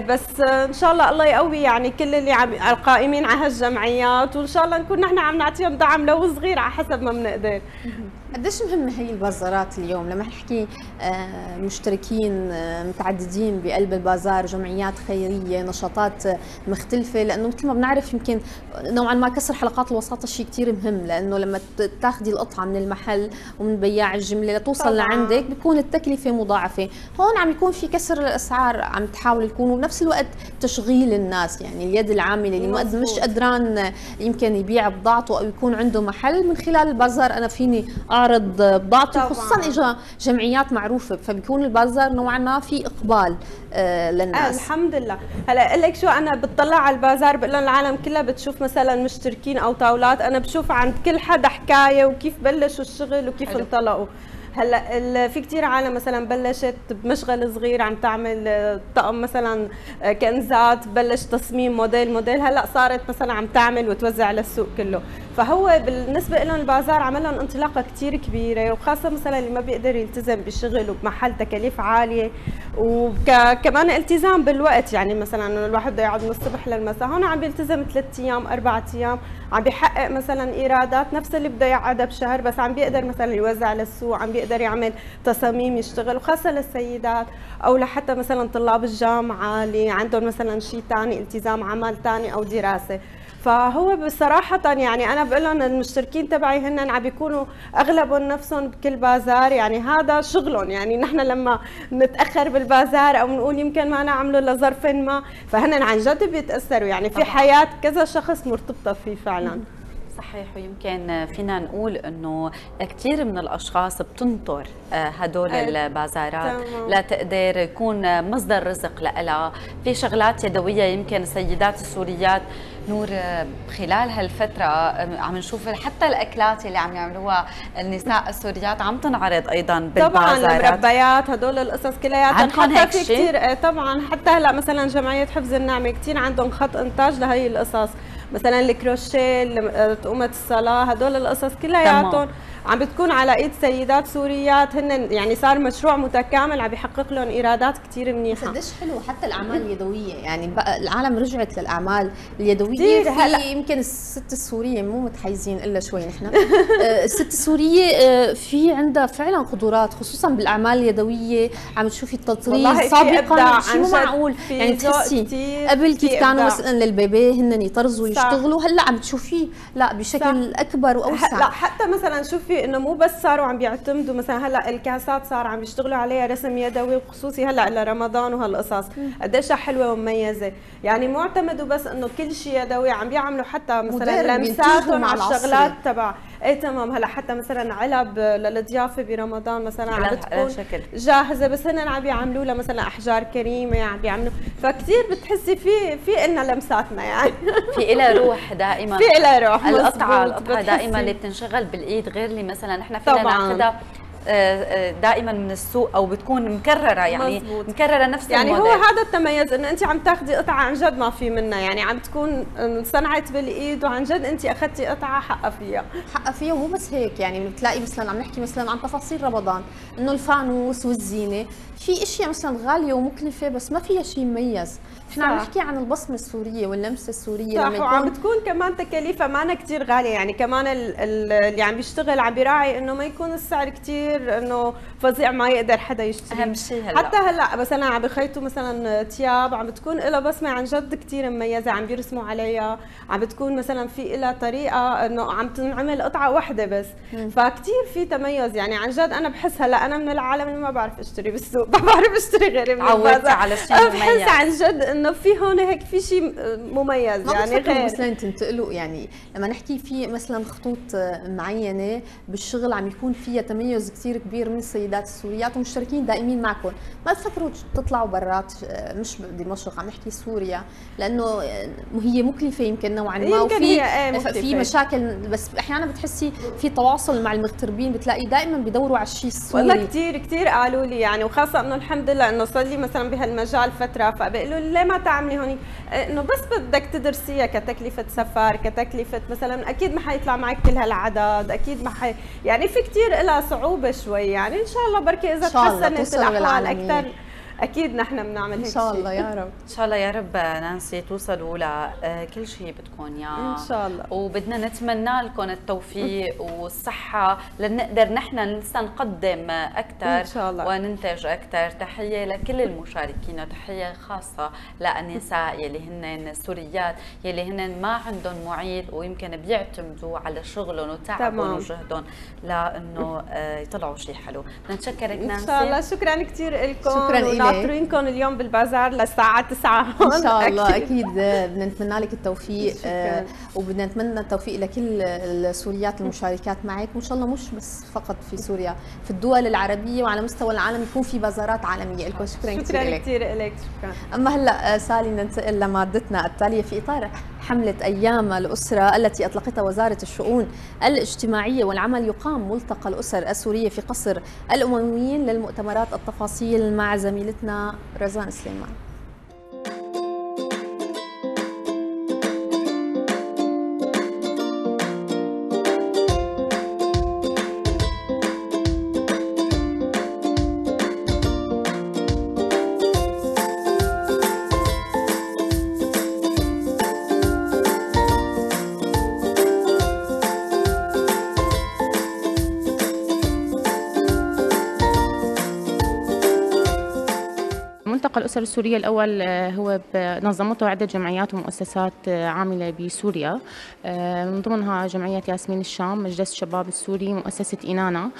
Speaker 15: بس إن شاء الله الله يقوي يعني كل اللي عم القائمين على هالجمعيات وإن شاء الله نكون نحن عم نعطيهم دعم لو صغير على حسب ما بنقدر.
Speaker 2: قديش مهمة هي البازارات اليوم؟ لما نحكي آه، مشتركين آه، متعددين بقلب البازار جمعيات خيرية نشاطات مختلفة لأنه مثل ما بنعرف يمكن نوعا ما كسر حلقات الوساطة شيء كثير مهم لأنه لما تاخذي القطعة من المحل ومن بياع الجملة لتوصل طبعا. لعندك بتكون التكلفة مضاعفة. هون عم يكون في كسر الأسعار عم تحاول تكون وبنفس الوقت تشغيل الناس يعني اليد العاملة اللي مش قدران يمكن يبيع بضاعته أو يكون عنده محل. من خلال البازار أنا فيني اعرض بضاعتي خصوصا اجى جمعيات معروفة فبيكون البازار نوعا ما في إقبال آه للناس.
Speaker 15: الحمد لله. هلا أقول لك شو أنا بتطلع على البازار بقول لهم العالم كلها بتشوف مثلا مشتركين أو طاولات أنا بشوف عند كل حدا حكاية وكيف بلشوا الشغل وكيف حلو. انطلقوا. هلا في كثير عالم مثلا بلشت بمشغل صغير عم تعمل آه، طقم مثلا آه، كنزات بلش تصميم موديل موديل هلا صارت مثلا عم تعمل وتوزع للسوق كله. فهو بالنسبة لهم البازار عمل لهم انطلاقة كثير كبيرة وخاصة مثلا اللي ما بيقدر يلتزم بشغل وبمحل تكاليف عالية وكمان التزام بالوقت. يعني مثلا الواحد بده يقعد من الصبح للمساء هون عم بيلتزم ثلاث أيام أربع أيام عم بيحقق مثلا إيرادات نفس اللي بده يقعدها بشهر بس عم بيقدر مثلا يوزع للسوق عم بيقدر يعمل تصاميم يشتغل وخاصة للسيدات أو لحتى مثلا طلاب الجامعة اللي عندهم مثلا شيء ثاني التزام عمل ثاني أو دراسة. فهو بصراحة يعني أنا بقول لهم المشتركين تبعي هن عم بيكونوا أغلبهم نفسهم بكل بازار يعني هذا شغلهم. يعني نحن لما نتأخر بالبازار أو بنقول يمكن ما نعمله لظرف ما فهن عن جد بيتأثروا. يعني في حياة كذا شخص مرتبطة فيه فعلا.
Speaker 1: صحيح. ويمكن فينا نقول إنه كثير من الأشخاص بتنطر آه، هدول البازارات. لتقدر يكون مصدر رزق لها في شغلات يدوية يمكن السيدات السوريات نور خلال هالفترة عم نشوف حتى الأكلات اللي عم يعملوها النساء السوريات عم تنعرض أيضا بالبازارات.
Speaker 15: طبعا المربيات هدول القصص كلياتها حتى في كثير آه، طبعا. حتى هلأ مثلا جمعية حفظ النعمة كثير عندهم خط إنتاج لهي القصص. مثلا الكروشيه تقومة الصلاة هدول القصص كلياتهم. عم بتكون على إيد سيدات سوريات هن يعني صار مشروع متكامل عم بيحقق لهم إيرادات كثير منيحة.
Speaker 2: قديش حلو حتى الأعمال اليدوية؟ يعني العالم رجعت للأعمال اليدوية. هلا يمكن الست السورية مو متحيزين إلا شوي نحن. آه، الست السورية آه، في عندها فعلا قدرات خصوصا بالأعمال اليدوية. عم تشوفي التطريز سابقا شيء مو معقول؟ يعني تحسي قبل كيف كانوا مثلا للبيبي هن يطرزوا يشتغلوا هلأ عم تشوفيه لا بشكل صح. أكبر وأوسع.
Speaker 15: لا حتى مثلا شوفي إنه مو بس صاروا عم بيعتمدوا مثلا هلأ الكاسات صار عم بيشتغلوا عليها رسم يدوي وخصوصي هلأ لرمضان وهالقصص. قديش حلوة ومميزة. يعني مو اعتمدوا بس إنه كل شيء يدوي عم بيعملوا حتى مثلا لمساتهم على الشغلات تبع. اي تمام. هلأ حتى مثلا علب للضيافة برمضان مثلا عم بتكون جاهزة بس هن عم بيعملوا لها مثلا أحجار كريمة عم بيعملوا. فكتير بتحسي في في لنا لمساتنا يعني.
Speaker 1: في لها روح دائما.
Speaker 15: في لها روح
Speaker 1: القطعة القطعة دائما اللي بتنشغل بالإيد غير اللي مثلا نحن فينا ناخذها آه، آه، دائما من السوق أو بتكون مكررة يعني مزبوط. مكررة نفس
Speaker 15: يعني
Speaker 1: الموديل.
Speaker 15: هو هذا التميز إنه انت عم تاخذي قطعة عن جد ما في منها يعني عم تكون صنعت بالإيد وعن جد انت أخذتي قطعة حقها فيها
Speaker 2: حقها فيها ومو بس هيك يعني بتلاقي مثلا عم نحكي مثلا عن تفاصيل رمضان إنه الفانوس والزينة في إشياء مثلا غالية ومكلفة بس ما فيها شيء مميز إحنا عم نحكي عن البصمة السورية واللمسة السورية
Speaker 15: صح لما وعم بتكون كمان تكاليفها مانا كثير غالية. يعني كمان اللي عم بيشتغل عم بيراعي إنه ما يكون السعر كثير إنه فظيع ما يقدر حدا يشتري.
Speaker 1: أهم شيء هلأ.
Speaker 15: حتى هلأ مثلا عم بخيطوا مثلا ثياب عم بتكون لها بصمة عن جد كثير مميزة عم بيرسموا عليها. عم بتكون مثلا في لها طريقة إنه عم تنعمل قطعة واحدة بس. فكثير في تميز. يعني عن جد أنا بحس هلا أنا من العالم اللي ما بعرف أشتري بالسوق ما بعرف أشتري غير من
Speaker 1: على شيء مميز
Speaker 15: بحس عن جد انه في هون هيك في شيء مميز يعني غير.
Speaker 2: مثلا تنتقلوا يعني لما نحكي في مثلا خطوط معينة بالشغل عم يكون فيها تميز كثير كبير من السيدات السوريات ومشتركين دائمين معكم. ما تفكروا تطلعوا برات مش بدمشق عم نحكي سوريا لأنه هي مكلفة يمكن نوعا ما
Speaker 15: وفي
Speaker 2: إيه، في مشاكل بس أحيانا بتحسي في تواصل مع المغتربين بتلاقي دائما بدوروا على الشيء السوري.
Speaker 15: والله كثير كثير قالوا لي يعني وخاصة إنه الحمد لله إنه صار لي مثلا بهالمجال فترة فبيقولوا لي ما تعملي هون إنه بس بدك تدرسيها كتكلفة سفر كتكلفة مثلا أكيد ما حيطلع معك كل هالعدد أكيد ما حي يعني في كثير لها صعوبة شوي يعني إن شاء الله بركي إذا تحسنت الأحوال أكثر أكيد نحن بنعمل هيك
Speaker 2: ان شاء الله يا رب.
Speaker 1: إن شاء الله يا رب نانسي توصلوا لكل شيء بدكم اياه
Speaker 15: إن شاء الله.
Speaker 1: وبدنا نتمنى لكم التوفيق والصحة لنقدر نحن لسه نقدم أكثر
Speaker 15: إن شاء الله.
Speaker 1: وننتج أكثر تحية لكل المشاركين وتحية خاصة للنساء يلي هن سوريات يلي هن ما عندهم معيد ويمكن بيعتمدوا على شغلهم وتعبهم وجهدهم لأنه آه، يطلعوا شيء حلو. بنتشكرك نانسي
Speaker 15: إن شاء الله. شكرا كثير لكم
Speaker 2: شكرا
Speaker 15: ناطرينكم اليوم بالبازار للساعة 9
Speaker 2: إن شاء الله أكيد. بدنا نتمنى لك التوفيق آه وبدنا نتمنى التوفيق لكل السوريات المشاركات معك. وإن شاء الله مش بس فقط في سوريا في الدول العربية وعلى مستوى العالم يكون في بازارات عالمية. لكم شكرا,
Speaker 15: شكرا كثير لك. كثير لك شكرا.
Speaker 2: أما هلأ سالي ننتقل لمادتنا التالية في اطار حملة أيام الأسرة التي أطلقتها وزارة الشؤون الاجتماعية والعمل يقام ملتقى الأسر السورية في قصر الأمويين للمؤتمرات التفاصيل مع زميلتنا رزان سليمان.
Speaker 16: الأسر السورية الأول آه، هو نظمته عدة جمعيات ومؤسسات آه، عاملة بسوريا. آه، من ضمنها جمعية ياسمين الشام مجلس الشباب السوري مؤسسة إنانا.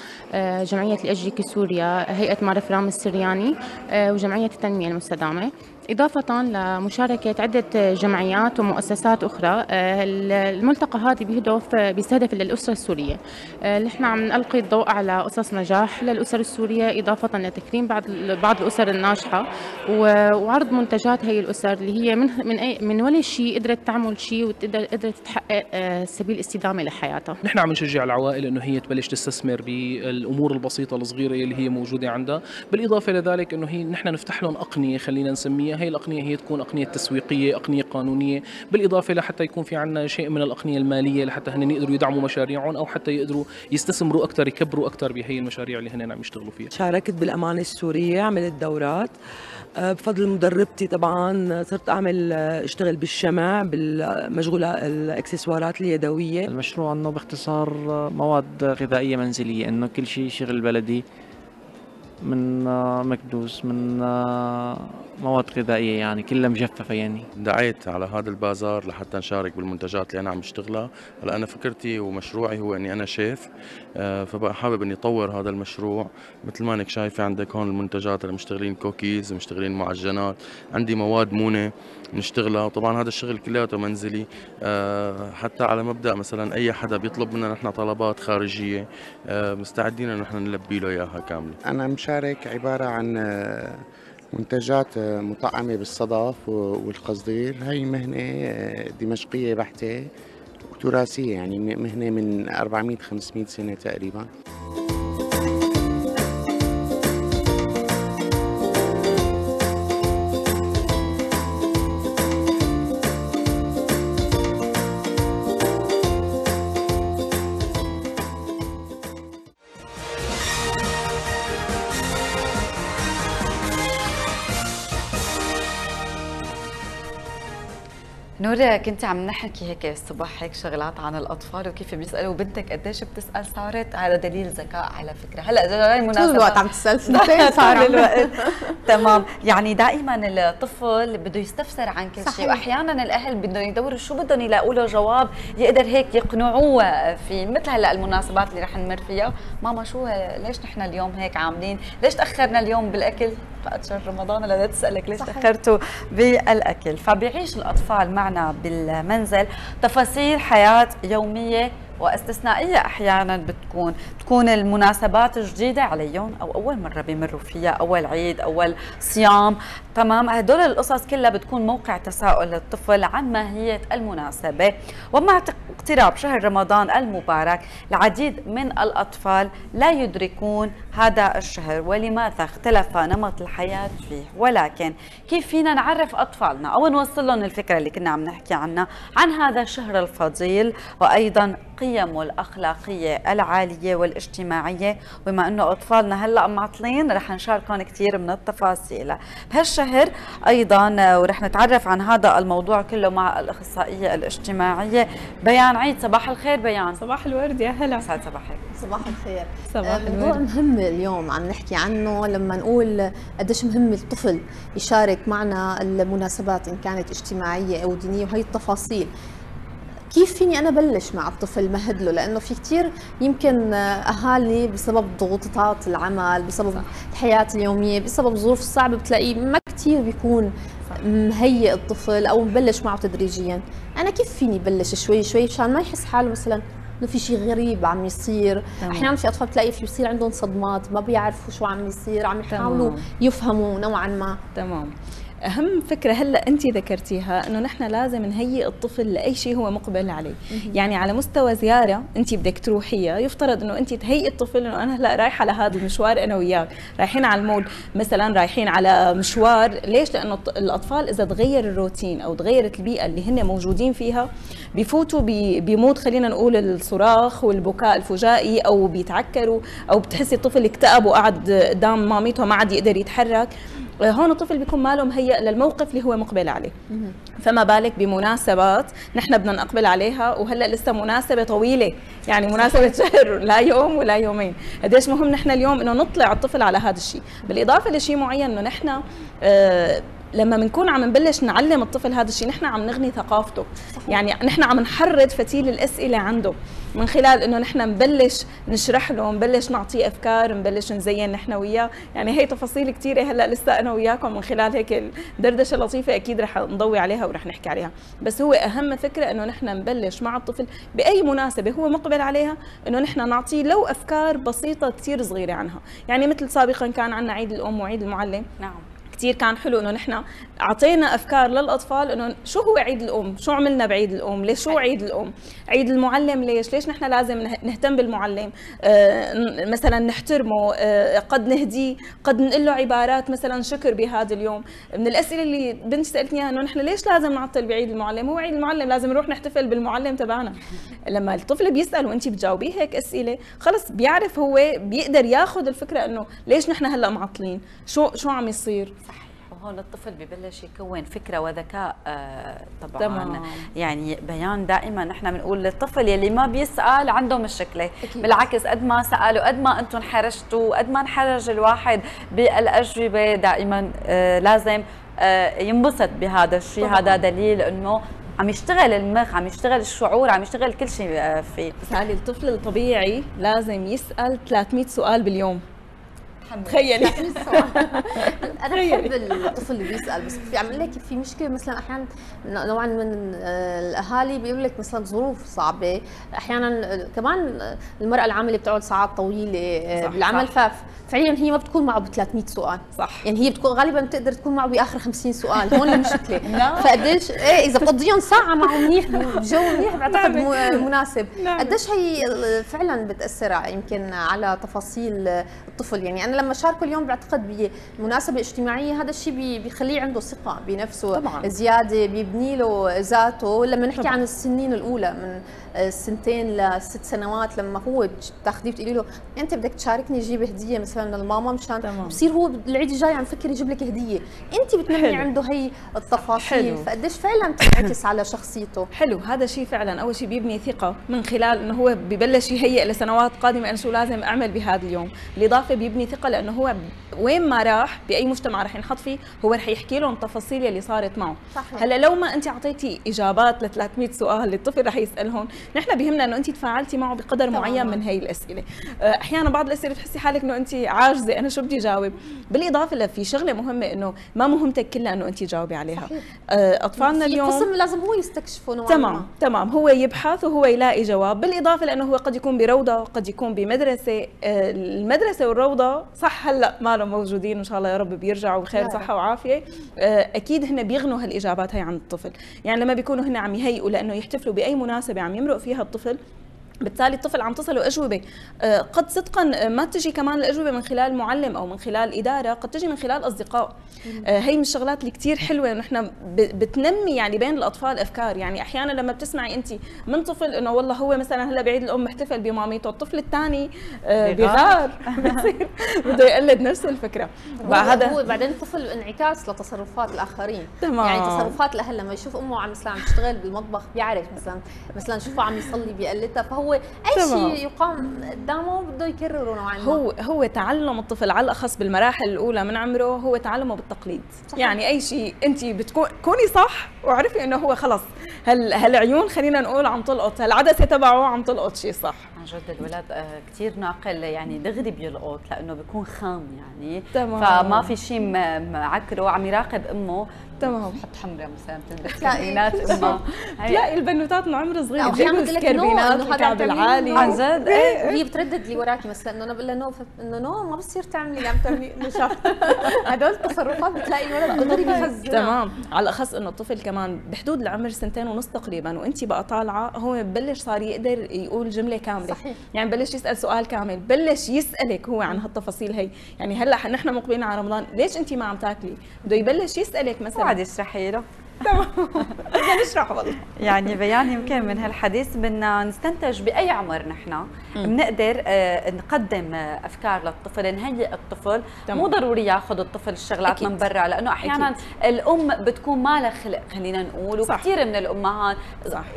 Speaker 16: جمعية الأجيكي سوريا هيئة معرف رام السرياني وجمعية التنمية المستدامة. إضافة لمشاركة عدة جمعيات ومؤسسات أخرى الملتقى هذا بيهدف بيستهدف للأسرة السورية. نحن عم نلقي الضوء على قصص نجاح للأسر السورية إضافة لتكريم بعض بعض الأسر الناجحة وعرض منتجات هي الأسر اللي هي من من أي من ولا شيء قدرت تعمل شيء وقدرت تحقق آه، سبيل استدامة لحياتها.
Speaker 17: نحن عم نشجع العوائل إنه هي تبلش تستثمر بالأمور البسيطة الصغيرة اللي هي موجودة عندها بالإضافة لذلك إنه هي نحن نفتح لهم أقنية خلينا نسميها هي الأقنية هي تكون أقنية تسويقية أقنية قانونية بالإضافة لحتى يكون في عندنا شيء من الأقنية المالية لحتى هن يقدروا يدعموا مشاريعهم أو حتى يقدروا يستثمروا أكثر يكبروا أكثر بهي المشاريع اللي هن عم يشتغلوا فيها.
Speaker 18: شاركت بالأمانة السورية عملت دورات. آه، بفضل مدربتي طبعا صرت أعمل آه، أشتغل بالشمع بالمشغولة الإكسسوارات اليدوية.
Speaker 19: المشروع أنه باختصار آه، مواد غذائية منزلية إنه كل شيء شغل بلدي من مكدوس من مواد غذائية يعني كلها مجففة يعني.
Speaker 20: دعيت على هذا البازار لحتى نشارك بالمنتجات اللي أنا عم بشتغلها هلا أنا فكرتي ومشروعي هو إني أنا شيف آه، فبقى حابب إني أطور هذا المشروع. مثل ما إنك شايفة عندك هون المنتجات اللي مشتغلين كوكيز مشتغلين معجنات. عندي مواد مونة نشتغلها. وطبعا هذا الشغل كلياته منزلي آه، حتى على مبدأ مثلا أي حدا بيطلب منا نحن طلبات خارجية آه، مستعدين إن نحن نلبي له إياها كاملة.
Speaker 21: أنا مشارك عبارة عن منتجات مطعمة بالصدف والقصدير. هي مهنة آه، دمشقية بحتة وتراثية يعني مهنة من 400 500 سنة تقريبا.
Speaker 1: نورا كنت عم نحكي هيك الصبح هيك شغلات عن الأطفال وكيف بيسالوا بنتك قديش بتسأل صارت؟ هذا دليل ذكاء على فكرة. هلأ جاي
Speaker 2: مناسبه طول الوقت عم تسأل
Speaker 1: طول الوقت. تمام. يعني دائما الطفل بده يستفسر عن كل شيء واحيانا الأهل بدهم يدوروا شو بدهم يلاقوا له جواب يقدر هيك يقنعوه في مثل هلأ المناسبات اللي رح نمر فيها. ماما شو ليش نحن اليوم هيك عاملين؟ ليش تأخرنا اليوم بالأكل؟ بعد شهر رمضان لا تسالك ليش تأخرتوا بالأكل؟ فبيعيش الأطفال معنا بالمنزل. تفاصيل حياة يومية واستثنائية أحيانا بتكون تكون المناسبات جديدة عليهم أو أول مرة بيمروا فيها أول عيد أول صيام. تمام؟ هدول القصص كلها بتكون موقع تساؤل للطفل عن ماهية المناسبة. ومع اقتراب شهر رمضان المبارك العديد من الأطفال لا يدركون هذا الشهر ولماذا اختلف نمط الحياة فيه. ولكن كيف فينا نعرف أطفالنا؟ أو نوصل لهم الفكرة اللي كنا عم نحكي عنها عن هذا الشهر الفضيل وأيضا قيمه الأخلاقية العالية والاجتماعية بما أنه أطفالنا هلأ معطلين رح نشاركهم كثير من التفاصيل. بهالشهر أيضا ورح نتعرف عن هذا الموضوع كله مع الأخصائية الاجتماعية. بيان عيد صباح الخير بيان.
Speaker 22: صباح الورد يا هلا.
Speaker 1: سعد صباحك
Speaker 2: صباح الخير.
Speaker 22: صباح
Speaker 2: الورد موضوع مهم اليوم عم نحكي عنه لما نقول قديش مهم الطفل يشارك معنا المناسبات إن كانت اجتماعية أو دينية وهي التفاصيل. كيف فيني أنا بلش مع الطفل مهد له؟ لأنه في كثير يمكن أهالي بسبب ضغوطات العمل بسبب صح. الحياة اليومية بسبب الظروف الصعبه بتلاقيه ما كثير بيكون مهيئ الطفل أو مبلش معه تدريجيا. أنا كيف فيني بلش شوي شوي مشان ما يحس حاله مثلا إنه في شيء غريب عم يصير؟ أحيانا في أطفال بتلاقي في بيصير عندهم صدمات ما بيعرفوا شو عم يصير عم يحاولوا يفهموا نوعا ما.
Speaker 23: تمام. أهم فكرة هلأ أنت ذكرتيها إنه نحن لازم نهيئ الطفل لأي شيء هو مقبل عليه. يعني على مستوى زيارة أنت بدك تروحيها يفترض إنه أنت تهيئي الطفل إنه أنا هلأ رايحة لهذا المشوار أنا وياك. رايحين على المول مثلا رايحين على مشوار ليش؟ لأنه الأطفال إذا تغير الروتين أو تغيرت البيئة اللي هن موجودين فيها بفوتوا بمود خلينا نقول الصراخ والبكاء الفجائي أو بيتعكروا أو بتحسي الطفل اكتئب وقعد قدام مامته ما عاد يقدر يتحرك. هون الطفل بيكون ماله مهيئ للموقف اللي هو مقبل عليه. فما بالك بمناسبات نحن بدنا نقبل عليها وهلأ لسه مناسبة طويلة. يعني مناسبة شهر لا يوم ولا يومين. قديش مهم نحن اليوم إنه نطلع الطفل على هذا الشيء. بالإضافة لشيء معين إنه نحن آه لما بنكون عم نبلش نعلم الطفل هذا الشيء نحن عم نغني ثقافته. صحيح. يعني نحن عم نحرض فتيل الأسئلة عنده. من خلال إنه نحن نبلش نشرح له نبلش نعطيه أفكار نبلش نزين نحن وياه. يعني هي تفاصيل كثيره هلأ لسه أنا وياكم من خلال هيك الدردشة اللطيفة أكيد رح نضوي عليها ورح نحكي عليها. بس هو أهم فكرة إنه نحن نبلش مع الطفل بأي مناسبة هو مقبل عليها إنه نحن نعطيه لو أفكار بسيطة كثير صغيرة عنها. يعني مثل سابقا كان عندنا عيد الأم وعيد المعلم.
Speaker 1: نعم.
Speaker 23: كثير كان حلو إنه نحن أعطينا أفكار للأطفال إنه شو هو عيد الأم؟ شو عملنا بعيد الأم؟ ليش شو عيد الأم؟ عيد المعلم ليش؟ ليش نحن لازم نهتم بالمعلم؟ آه مثلا نحترمه آه قد نهديه قد نقول له عبارات مثلا شكر بهذا اليوم. من الأسئلة اللي بنتي سألتني إياها إنه نحن ليش لازم نعطل بعيد المعلم؟ هو عيد المعلم لازم نروح نحتفل بالمعلم تبعنا. لما الطفل بيسأل وانت بتجاوبيه هيك أسئلة خلص بيعرف هو بيقدر ياخذ الفكرة إنه ليش نحن هلأ معطلين؟ شو شو عم يصير؟
Speaker 1: صحيح وهون الطفل ببلش يكون فكرة وذكاء آه طبعا. تمام. يعني بيان دائما نحن بنقول للطفل يلي ما بيسأل عنده مشكلة. أكيد. بالعكس قد ما سألوا قد ما أنتم انحرجتوا قد ما انحرج الواحد بالأجوبة دائما آه لازم آه ينبسط بهذا الشيء. هذا دليل إنه عم يشتغل المخ عم يشتغل الشعور عم يشتغل كل شيء فيه.
Speaker 23: مثالي الطفل الطبيعي لازم يسأل 300 سؤال باليوم. تخيلي.
Speaker 2: أنا بحب الطفل اللي بيسأل بس في عم لك في مشكلة مثلا أحيانا نوعا من الأهالي بيقول لك مثلا ظروف صعبة. أحيانا كمان المرأة العاملة بتقعد ساعات طويلة صح بالعمل. صح. فعليا هي ما بتكون معه ب 300 سؤال.
Speaker 23: صح.
Speaker 2: يعني هي بتكون غالبا بتقدر تكون معه بآخر 50 سؤال. هون المشكلة. فقديش إيه إذا بتقضيهم ساعة معه منيح بجو منيح بعتقد مناسب. قديش هي فعلا بتاثر يمكن على تفاصيل الطفل؟ يعني أنا لما شاركه اليوم بعتقد بمناسبه اجتماعية هذا الشيء بيخليه عنده ثقة بنفسه طبعا. زيادة بيبني له ذاته لما نحكي طبعا. عن السنين الأولى من سنتين لست سنوات لما هو بتاخذيه بتقولي له أنت بدك تشاركني جيب هدية مثلا للماما مشان بصير هو العيد الجاي عم فكر يجيب لك هدية. أنت بتنمي عنده هي التفاصيل. فقديش فعلا بتنعكس على شخصيته؟
Speaker 23: حلو. هذا شيء فعلا. أول شيء بيبني ثقة من خلال إنه هو ببلش يهيئ لسنوات قادمة أنا شو لازم أعمل بهذا اليوم. بالإضافة بيبني ثقة لأنه هو وين ما راح بأي مجتمع رح ينحط فيه هو رح يحكي لهم التفاصيل اللي صارت معه. صحيح. هلأ لو ما أنت أعطيتي إجابات ل 300 سؤال الطفل رح يسألهم نحن بيهمنا إنه انت تفاعلتي معه بقدر معين من هي الأسئلة. أحيانا بعض الأسئلة بتحسي حالك إنه انت عاجزة. أنا شو بدي جاوب بالإضافة لفي شغلة مهمة إنه ما مهمتك كلها إنه انت تجاوبي عليها. صحيح. أطفالنا اليوم
Speaker 2: قسم لازم هو يستكشفه نوعا
Speaker 23: تمام ما. تمام. هو يبحث وهو يلاقي جواب. بالإضافة لإنه هو قد يكون بروضة قد يكون بمدرسة. المدرسة والروضة صح هلأ ما لهم موجودين. إن شاء الله يا رب بيرجعوا بخير صحة وعافية. أكيد هن بيغنوا هالإجابات هي عن الطفل. يعني لما بيكونوا هن عم يهيئوا لإنه يحتفلوا بأي مناسبة عم يمرق فيها الطفل. بالتالي الطفل عم تصله أجوبة. قد صدقا ما تجي كمان الأجوبة من خلال معلم أو من خلال إدارة قد تجي من خلال أصدقاء. هي من الشغلات اللي كثير حلوة نحن بتنمي يعني بين الأطفال أفكار. يعني أحيانا لما بتسمعي انت من طفل إنه والله هو مثلا هلا بعيد الأم محتفل بماميته الطفل الثاني بغار بصير بده يقلد نفس الفكرة.
Speaker 2: هذا هو بعدين الطفل انعكاس لتصرفات الآخرين. تمام. يعني تصرفات الاهل لما يشوف عم مثلا عم تشتغل بالمطبخ بيعرف مثلا مثلا شوفه عم يصلي بيقلدها فهو هو أي شيء يقام قدامه بده يكرره نوعا ما.
Speaker 23: هو هو تعلم الطفل على الأخص بالمراحل الأولى من عمره هو تعلمه بالتقليد. صحيح. يعني أي شيء أنت بتكون كوني صح وعرفي إنه هو خلص. هالعيون خلينا نقول عم تلقط هالعدسه تبعه عم تلقط شيء صح؟
Speaker 1: جد الولد آه، كثير ناقل يعني دغري بيلقط لأنه بيكون خام يعني.
Speaker 23: تمام.
Speaker 1: فما في شيء معكره عم يراقب أمه. تمام. حط حمراء مثلا تلبس كابينات امها
Speaker 23: تلاقي البنوتات من عمر صغير
Speaker 2: بيجيبوا سكربينات
Speaker 23: والكعب العالي.
Speaker 2: عن جد؟ إيه وهي بتردد لي وراكي مثلا إنه أنا بقول لها نو إنه نو ما بصير تعملي اللي عم تعملي هدول التصرفات بتلاقي الولد بضل بيخزنها
Speaker 23: تمام. على الأخص إنه الطفل كمان بحدود العمر سنتين ونص تقريبا وانت بقى طالعة هو ببلش صار يقدر يقول جملة كاملة. صحيح. يعني بلش يسأل سؤال كامل بلش يسألك هو عن هالتفاصيل هي. يعني هلأ نحن مقبلين على رمضان ليش انت ما عم تاكلي؟ بده يبلش يسألك مثلا.
Speaker 1: قاعد يشرحي له.
Speaker 23: تمام. بدنا نشرح والله.
Speaker 1: يعني بيان يمكن من هالحديث بدنا نستنتج بأي عمر نحن. بنقدر آه نقدم آه أفكار للطفل نهيئ الطفل تمام. مو ضروري ياخذ الطفل الشغلات أكيد. من برا لأنه أحيانا أكيد. الأم بتكون ما لها خلق خلينا نقول وكثير من الأمهات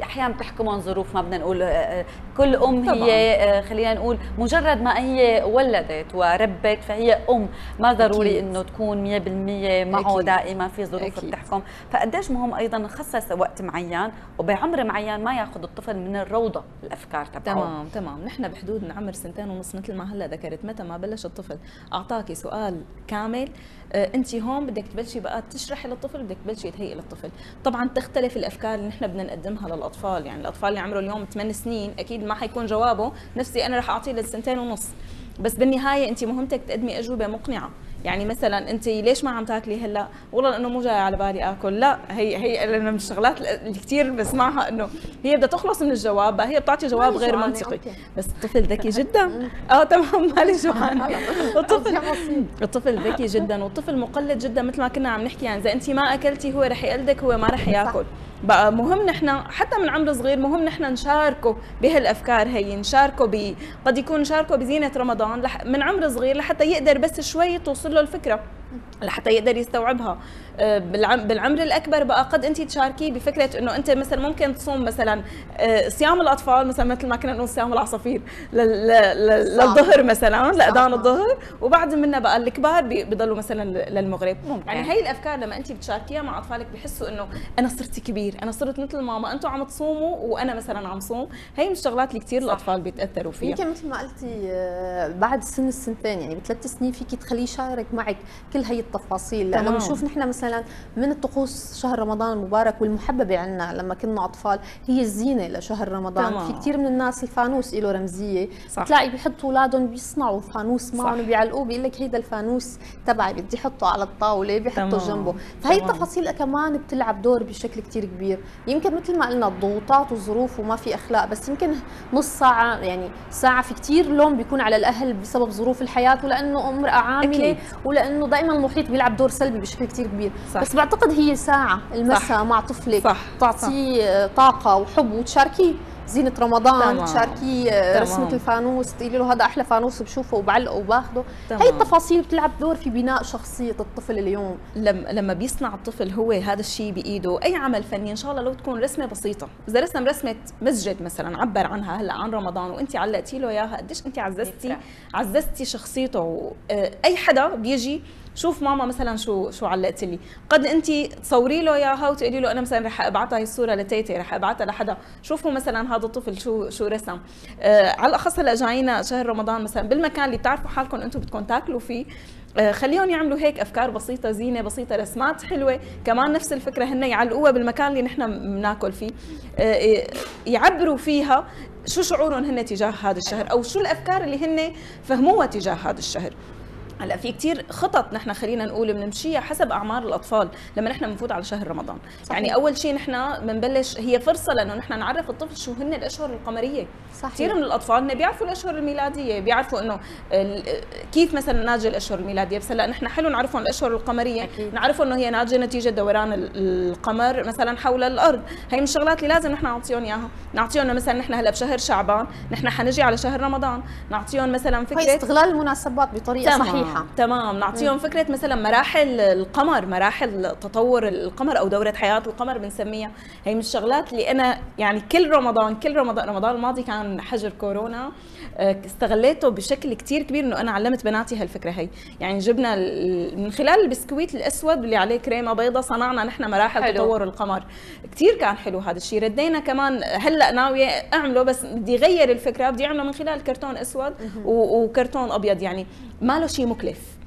Speaker 1: أحيانا بتحكمهم ظروف ما بدنا نقول آه كل أم طبعا. هي خلينا نقول مجرد ما هي ولدت وربت فهي أم ما ضروري أكيد. إنه تكون 100% معه أكيد. دائما في ظروف بتحكم فقديش مهم أيضا نخصص وقت معين وبعمر معين ما ياخذ الطفل من الروضة الأفكار تبعه
Speaker 23: تمام تمام نحن بحدود عمر سنتين ونص مثل ما هلا ذكرت متى ما بلش الطفل. اعطاكي سؤال كامل. آه انت هون بدك تبلشي بقى تشرحي للطفل بدك تبلشي تهيئي للطفل. طبعا تختلف الأفكار اللي نحن بدنا نقدمها للأطفال. يعني الأطفال اللي عمره اليوم 8 سنين أكيد ما حيكون جوابه نفسي أنا رح أعطيه للسنتين ونص. بس بالنهاية انت مهمتك تقدمي أجوبة مقنعة. يعني مثلا أنت ليش ما عم تاكلي هلأ؟ والله لأنه مو جاي على بالي آكل. لا هي هي أنا من الشغلات اللي كثير بسمعها إنه هي بدها تخلص من الجواب هي بتعطي جواب غير منطقي. بس الطفل ذكي جدا. آه تمام مالي جوعان الطفل الطفل ذكي جدا والطفل مقلد جدا مثل ما كنا عم نحكي يعني إذا أنت ما أكلتي هو رح يقلدك هو ما رح ياكل. بقى مهم نحن حتى من عمر صغير مهم نحن نشاركه بهالأفكار هي نشاركه ب قد يكون نشاركه بزينة رمضان من عمر صغير لحتى يقدر بس شوي توصل له الفكرة. لحتى يقدر يستوعبها. بالعمر الأكبر بقى قد انت تشاركيه بفكرة إنه أنت مثلا ممكن تصوم مثلا صيام الأطفال مثلا مثل ما كنا نقول صيام العصافير للظهر مثلا لاذان الظهر وبعد منها بقى الكبار بيضلوا مثلا للمغرب. يعني هي الأفكار لما انت بتشاركيها مع أطفالك بحسوا إنه أنا صرت كبير أنا صرت مثل ماما أنتم عم تصوموا وأنا مثلا عم صوم. هي من الشغلات اللي كثير الأطفال بيتأثروا فيها.
Speaker 2: يمكن مثل ما قلتي بعد سن السنتين يعني بثلاث سنين فيك تخليه يشارك معك. كل هي التفاصيل لأنه بنشوف نحن مثلا من الطقوس شهر رمضان المبارك والمحببه عنا لما كنا أطفال هي الزينة لشهر رمضان. تمام. في كثير من الناس الفانوس له رمزية. صح. بتلاقي بيحطوا أولادهم بيصنعوا فانوس معهم وبيعلقوه بيقول لك هيدا الفانوس تبعي بدي احطه على الطاولة بيحطوا جنبه. فهي التفاصيل كمان بتلعب دور بشكل كثير كبير. يمكن مثل ما قلنا الضغوطات والظروف وما في أخلاق بس يمكن نص ساعة يعني ساعة في كثير لوم بيكون على الأهل بسبب ظروف الحياة ولأنه أمرأة عاملة أكيد. ولأنه دائما المحيط بيلعب دور سلبي بشكل كثير كبير. صح. بس بعتقد هي ساعة. المسها مع طفلك. صح. تعطيه طاقة وحب وتشاركيه زينة رمضان. تشاركي رسمة الفانوس. تقولي له هذا أحلى فانوس بشوفه وبعلقه وباخده. هي التفاصيل بتلعب دور في بناء شخصية الطفل اليوم.
Speaker 23: لما لما بيصنع الطفل هو هذا الشيء بإيده. أي عمل فني إن شاء الله لو تكون رسمة بسيطة. إذا رسم رسمة مسجد مثلا عبر عنها هلأ عن رمضان وأنت علقتي له إياها قديش أنت عززتي عززتي شخصيته؟ أي حدا بيجي شوف ماما مثلا شو شو علقت لي. قد أنت تصوري له اياها وتقولي له أنا مثلا رح ابعثها هي الصورة لتيتي رح ابعثها لحدا. شوفوا مثلا هذا الطفل شو شو رسم. آه على الأخص هلأ جاينا شهر رمضان مثلا بالمكان اللي بتعرفوا حالكم أنتم بدكم تاكلوا فيه. آه خليهم يعملوا هيك أفكار بسيطة زينة بسيطة رسمات حلوة. كمان نفس الفكرة هن يعلقوها بالمكان اللي نحن بناكل فيه. آه يعبروا فيها شو شعورهم هن تجاه هذا الشهر أو شو الأفكار اللي هن فهموها تجاه هذا الشهر. هلا في كثير خطط نحن خلينا نقول بنمشيها حسب أعمار الأطفال لما نحن بنفوت على شهر رمضان. صحيح. يعني أول شيء نحن بنبلش هي فرصة لأنه نحن نعرف الطفل شو هن الأشهر القمرية. صحيح. كثير من الأطفال بيعرفوا الأشهر الميلادية بيعرفوا إنه كيف مثلا ناجي الأشهر الميلادية. بس هلا نحن حلو نعرفهم الأشهر القمرية أكيد. نعرفهم إنه هي ناجية نتيجة دوران القمر مثلا حول الأرض. هي من الشغلات اللي لازم نحن نعطيهم إياها. نعطيهم مثلا نحن هلأ بشهر شعبان نحن حنجي على شهر رمضان. نعطيهم مثلا فكرة
Speaker 2: استغلال المناسبات بطريقة صحيحة. منيحه
Speaker 23: تمام. نعطيهم فكرة مثلا مراحل القمر مراحل تطور القمر أو دورة حياة القمر بنسميها. هي من الشغلات اللي أنا يعني كل رمضان كل رمضان رمضان الماضي كان حجر كورونا. آه، استغليته بشكل كتير كبير إنه أنا علمت بناتي هالفكرة هي. يعني جبنا من خلال البسكويت الأسود اللي عليه كريمة بيضة صنعنا نحن مراحل حلو. تطور القمر. كتير كان حلو هذا الشيء ردينا كمان هلأ ناوية أعمله بس بدي غير الفكرة بدي أعمله من خلال كرتون أسود وكرتون أبيض. يعني ما له شيء مكلف.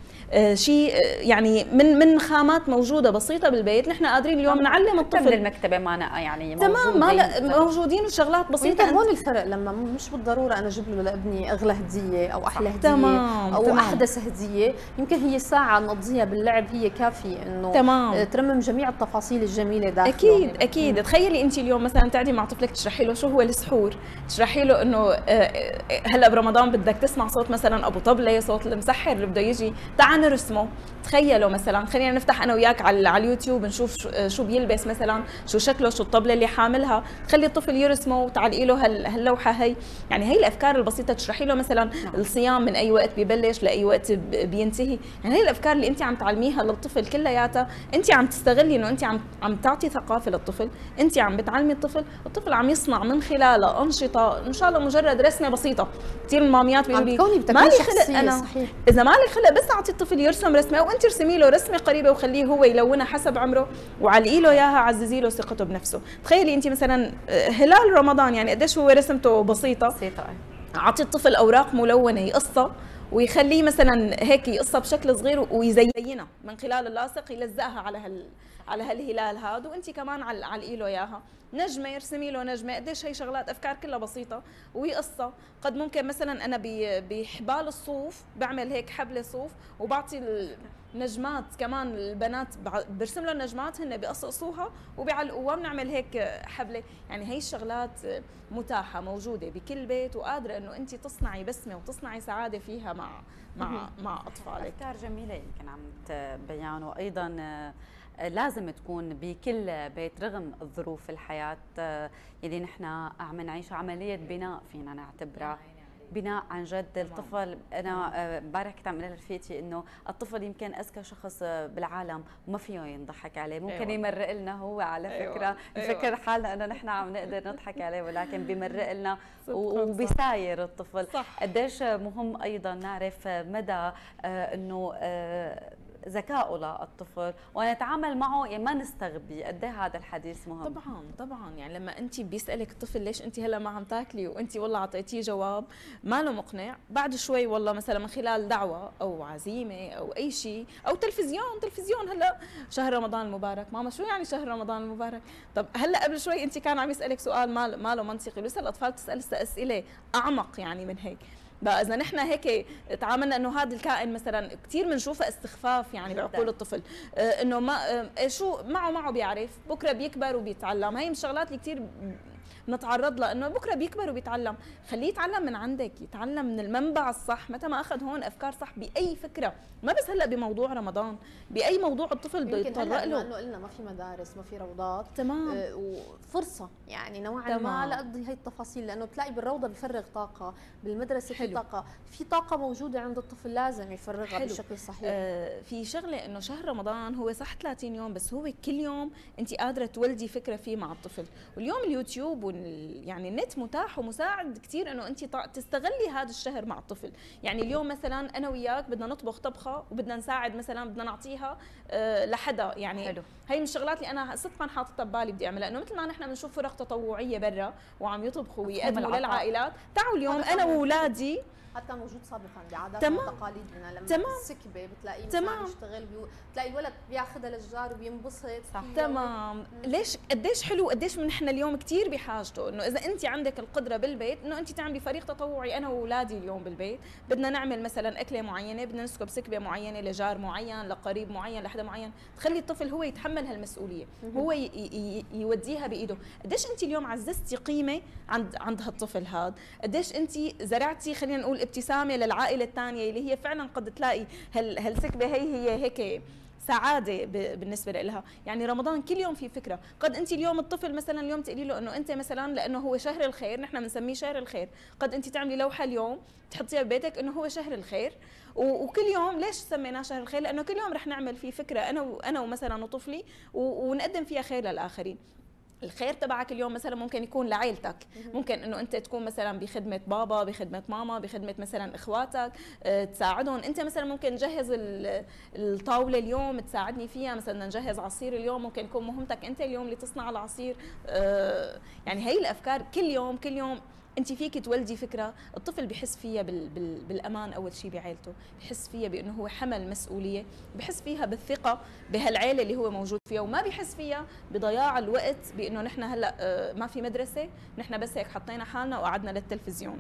Speaker 23: شيء آه، يعني من من خامات موجودة بسيطة بالبيت نحن قادرين اليوم نعلم الطفل
Speaker 1: من المكتبة معنا يعني
Speaker 23: تمام ما موجودين وشغلات بسيطة
Speaker 2: هون الفرق لما مش بالضرورة أنا أجيب له لابني أغلى هدية أو أحلى هدية
Speaker 23: تمام.
Speaker 2: أو
Speaker 23: تمام.
Speaker 2: أحدث هدية يمكن هي ساعة نقضيها باللعب هي كافية إنه
Speaker 23: تمام.
Speaker 2: ترمم جميع التفاصيل الجميلة داخله
Speaker 23: أكيد أكيد تخيلي انت اليوم مثلا تقعدي مع طفلك تشرحي له شو هو السحور تشرحي له إنه آه، هلأ برمضان بدك تسمع صوت مثلا أبو طبلة صوت المسحر اللي بده يجي تعال نرسمه تخيلوا مثلا خلينا نفتح أنا وياك على على اليوتيوب نشوف شو بيلبس مثلا شو شكله شو الطبلة اللي حاملها. خلي الطفل يرسمه وتعلقي له هاللوحة هي. يعني هي الأفكار البسيطة تشرحي له مثلا نعم. الصيام من أي وقت ببلش لأي وقت بينتهي. يعني هي الأفكار اللي أنت عم تعلميها للطفل كلياتها. أنت عم تستغلي إنه أنت عم عم تعطي ثقافة للطفل. أنت عم بتعلمي الطفل. الطفل عم يصنع من خلالها أنشطة إن شاء الله مجرد رسمة بسيطة. كثير الماميات
Speaker 2: بيقولوا
Speaker 23: لي
Speaker 2: ما لي خلق أنا. صحيح.
Speaker 23: إذا ما لي خلق بس أعطي الطفل يرسم رسمة. وانت ارسمي له رسمة قريبة وخليه هو يلونها حسب عمره وعلقي له إياها عززي له ثقته بنفسه. تخيلي أنت مثلا آه، هلال رمضان يعني قديش هو رسمته بسيطة.
Speaker 1: بسيطة
Speaker 23: اعطي الطفل أوراق ملونة يقصها ويخليه مثلا هيك يقصها بشكل صغير ويزينها من خلال اللاصق يلزقها على هال على هالهلال هذا. وأنت كمان علقي له إياها. نجمة يرسمي له نجمة. قديش هي شغلات أفكار كلها بسيطة وهي قصه قد ممكن مثلا أنا بحبال الصوف بعمل هيك حبله صوف وبعطي النجمات كمان البنات برسم لهم نجمات هن بيقصقصوها وبيعلقوها بنعمل هيك حبلة. يعني هي الشغلات متاحة موجودة بكل بيت وقادرة إنه انت تصنعي بسمة وتصنعي سعادة فيها مع مع مع أطفالك.
Speaker 1: أفكار جميلة يمكن عم تبين وأيضا لازم تكون بكل بيت رغم ظروف الحياة اللي نحن عم نعيشها عملية بناء فينا نعتبرها. بناء عن جد الطفل. أنا امبارح كنت عم لرفيقتي إنه الطفل يمكن أذكى شخص بالعالم وما فيه ينضحك عليه. ممكن أيوة. يمرق لنا هو على أيوة. فكرة. أيوة. نفكر حالنا إنه نحن عم نقدر نضحك عليه ولكن بيمرق لنا وبيساير الطفل. قديش مهم أيضا نعرف مدى آه، إنه آه، ذكائه للطفل ونتعامل معه يعني ما نستغبي. قد إيه هذا الحديث مهم؟
Speaker 23: طبعا طبعا. يعني لما انت بيسألك الطفل ليش انت هلا ما عم تاكلي وانت والله أعطيتيه جواب ما له مقنع بعد شوي والله مثلا من خلال دعوة أو عزيمة أو أي شيء أو تلفزيون تلفزيون هلا شهر رمضان المبارك. ماما شو يعني شهر رمضان المبارك؟ طب هلا قبل شوي انت كان عم يسألك سؤال ما له منطقي. لسه الاطفال تسال أسئلة أعمق يعني من هيك. بقى اذا نحن هيك تعاملنا إنه هذا الكائن مثلا كثير بنشوفه استخفاف يعني بعقول الطفل. آه، إنه ما آه، شو معه معه بيعرف. بكرة بيكبر وبيتعلم. هي من الشغلات اللي كثير نتعرض له إنه بكرة بيكبر وبيتعلم. خليه يتعلم من عندك يتعلم من المنبع الصح. متى ما أخذ هون أفكار صح بأي فكرة. ما بس هلأ بموضوع رمضان بأي موضوع الطفل بده يتطرق له.
Speaker 2: إنه قلنا ما في مدارس ما في روضات
Speaker 23: تمام.
Speaker 2: آه وفرصة يعني نوعا ما لأقضي هي التفاصيل لأنه بتلاقي بالروضة بفرغ طاقة بالمدرسة في طاقة. في طاقة موجودة عند الطفل لازم يفرغها حلو. بشكل صحيح.
Speaker 23: آه في شغلة إنه شهر رمضان هو صح 30 يوم بس هو كل يوم انت قادرة تولدي فكرة فيه مع الطفل. واليوم اليوتيوب يعني النت متاح ومساعد كثير إنه انت تستغلي هذا الشهر مع الطفل. يعني اليوم مثلا أنا وياك بدنا نطبخ طبخة وبدنا نساعد مثلا بدنا نعطيها آه، لحدا. يعني حلو. هي من الشغلات اللي أنا صدقا حاططها ببالي بدي أعملها. إنه مثل ما نحن بنشوف فرق تطوعية برا وعم يطبخوا ويقدموا للعائلات. تعالوا اليوم أنا وأولادي
Speaker 2: حتى موجود سابقا بعاداتنا وتقاليدنا لما تمام. السكبه بتلاقيه تمام. يشتغل بيو... بتلاقي الولد بياخذها للجار وبينبسط.
Speaker 23: صح. تمام. ليش قديش حلو قديش من نحن اليوم كثير بحاجته؟ إنه إذا أنت عندك القدرة بالبيت إنه أنت تعملي فريق تطوعي أنا واولادي اليوم بالبيت. بدنا نعمل مثلا أكلة معينة بدنا نسكب سكبة معينة لجار معين لقريب معين لحدا معين. تخلي الطفل هو يتحمل هالمسؤولية. هو ي... ي... يوديها بإيده. قديش أنت اليوم عززتي قيمة عند عند هالطفل هذا قديش أنت زرعتي خلينا نقول ابتسامه للعائلة الثانية اللي هي فعلا قد تلاقي هالسكبه هي هي هيك سعادة بالنسبة لها يعني رمضان كل يوم في فكرة. قد أنت اليوم الطفل مثلا اليوم تقولي له إنه أنت مثلا لأنه هو شهر الخير نحن بنسميه شهر الخير. قد أنت تعملي لوحة اليوم تحطيها ببيتك إنه هو شهر الخير. وكل يوم ليش سميناه شهر الخير؟ لأنه كل يوم رح نعمل فيه فكرة أنا وأنا ومثلا وطفلي ونقدم فيها خير للآخرين. الخير تبعك اليوم مثلا ممكن يكون لعائلتك ممكن إنه أنت تكون مثلا بخدمة بابا بخدمة ماما بخدمة مثلا إخواتك أه تساعدهم. أنت مثلا ممكن نجهز الطاولة اليوم تساعدني فيها. مثلا نجهز عصير اليوم. ممكن يكون مهمتك أنت اليوم اللي تصنع العصير. أه يعني هي الأفكار. كل يوم كل يوم أنت فيك تولدي فكرة الطفل بحس فيها بال بال بالأمان أول شيء بعائلته بحس فيها بأنه هو حمل مسؤولية بحس فيها بالثقة بهالعيلة اللي هو موجود فيها وما بحس فيها بضياع الوقت بأنه نحن هلأ آه، ما في مدرسة نحن بس هيك حطينا حالنا وقعدنا للتلفزيون.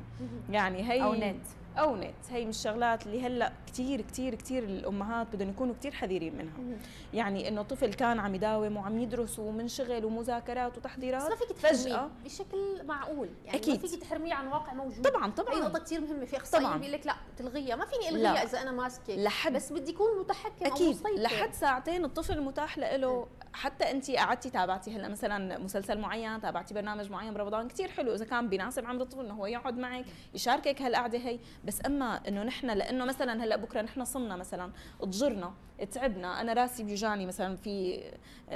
Speaker 23: يعني هي
Speaker 1: أو نت.
Speaker 23: أو نت. هي من الشغلات اللي هلأ كثير كثير كثير الأمهات بدهم يكونوا كثير حذرين منها. يعني إنه طفل كان عم يداوم وعم يدرس ومنشغل ومذاكرات وتحضيرات
Speaker 2: بس فيك فجأة بشكل معقول. يعني
Speaker 23: أكيد.
Speaker 2: ما فيك تحرميه عن واقع موجود.
Speaker 23: طبعا طبعا.
Speaker 2: هي نقطة كثير مهمة. في أخصائيين بيقول لك لا تلغيها ما فيني ألغيها إذا أنا ماسكة.
Speaker 23: لحد
Speaker 2: بس بدي يكون متحكم
Speaker 23: أكيد. أو لحد ساعتين الطفل متاح له حتى انت قعدتي تابعتي هلأ مثلا مسلسل معين تابعتي برنامج معين برمضان. كثير حلو. إذا كان بيناسب عمر الطفل إنه هو يقعد معك يشاركك هالقعدة هي. بس أما إنه نحن لأنه مثلا هلأ بكرة نحن صمنا مثلا تجرنا تعبنا أنا راسي بيوجعني مثلا في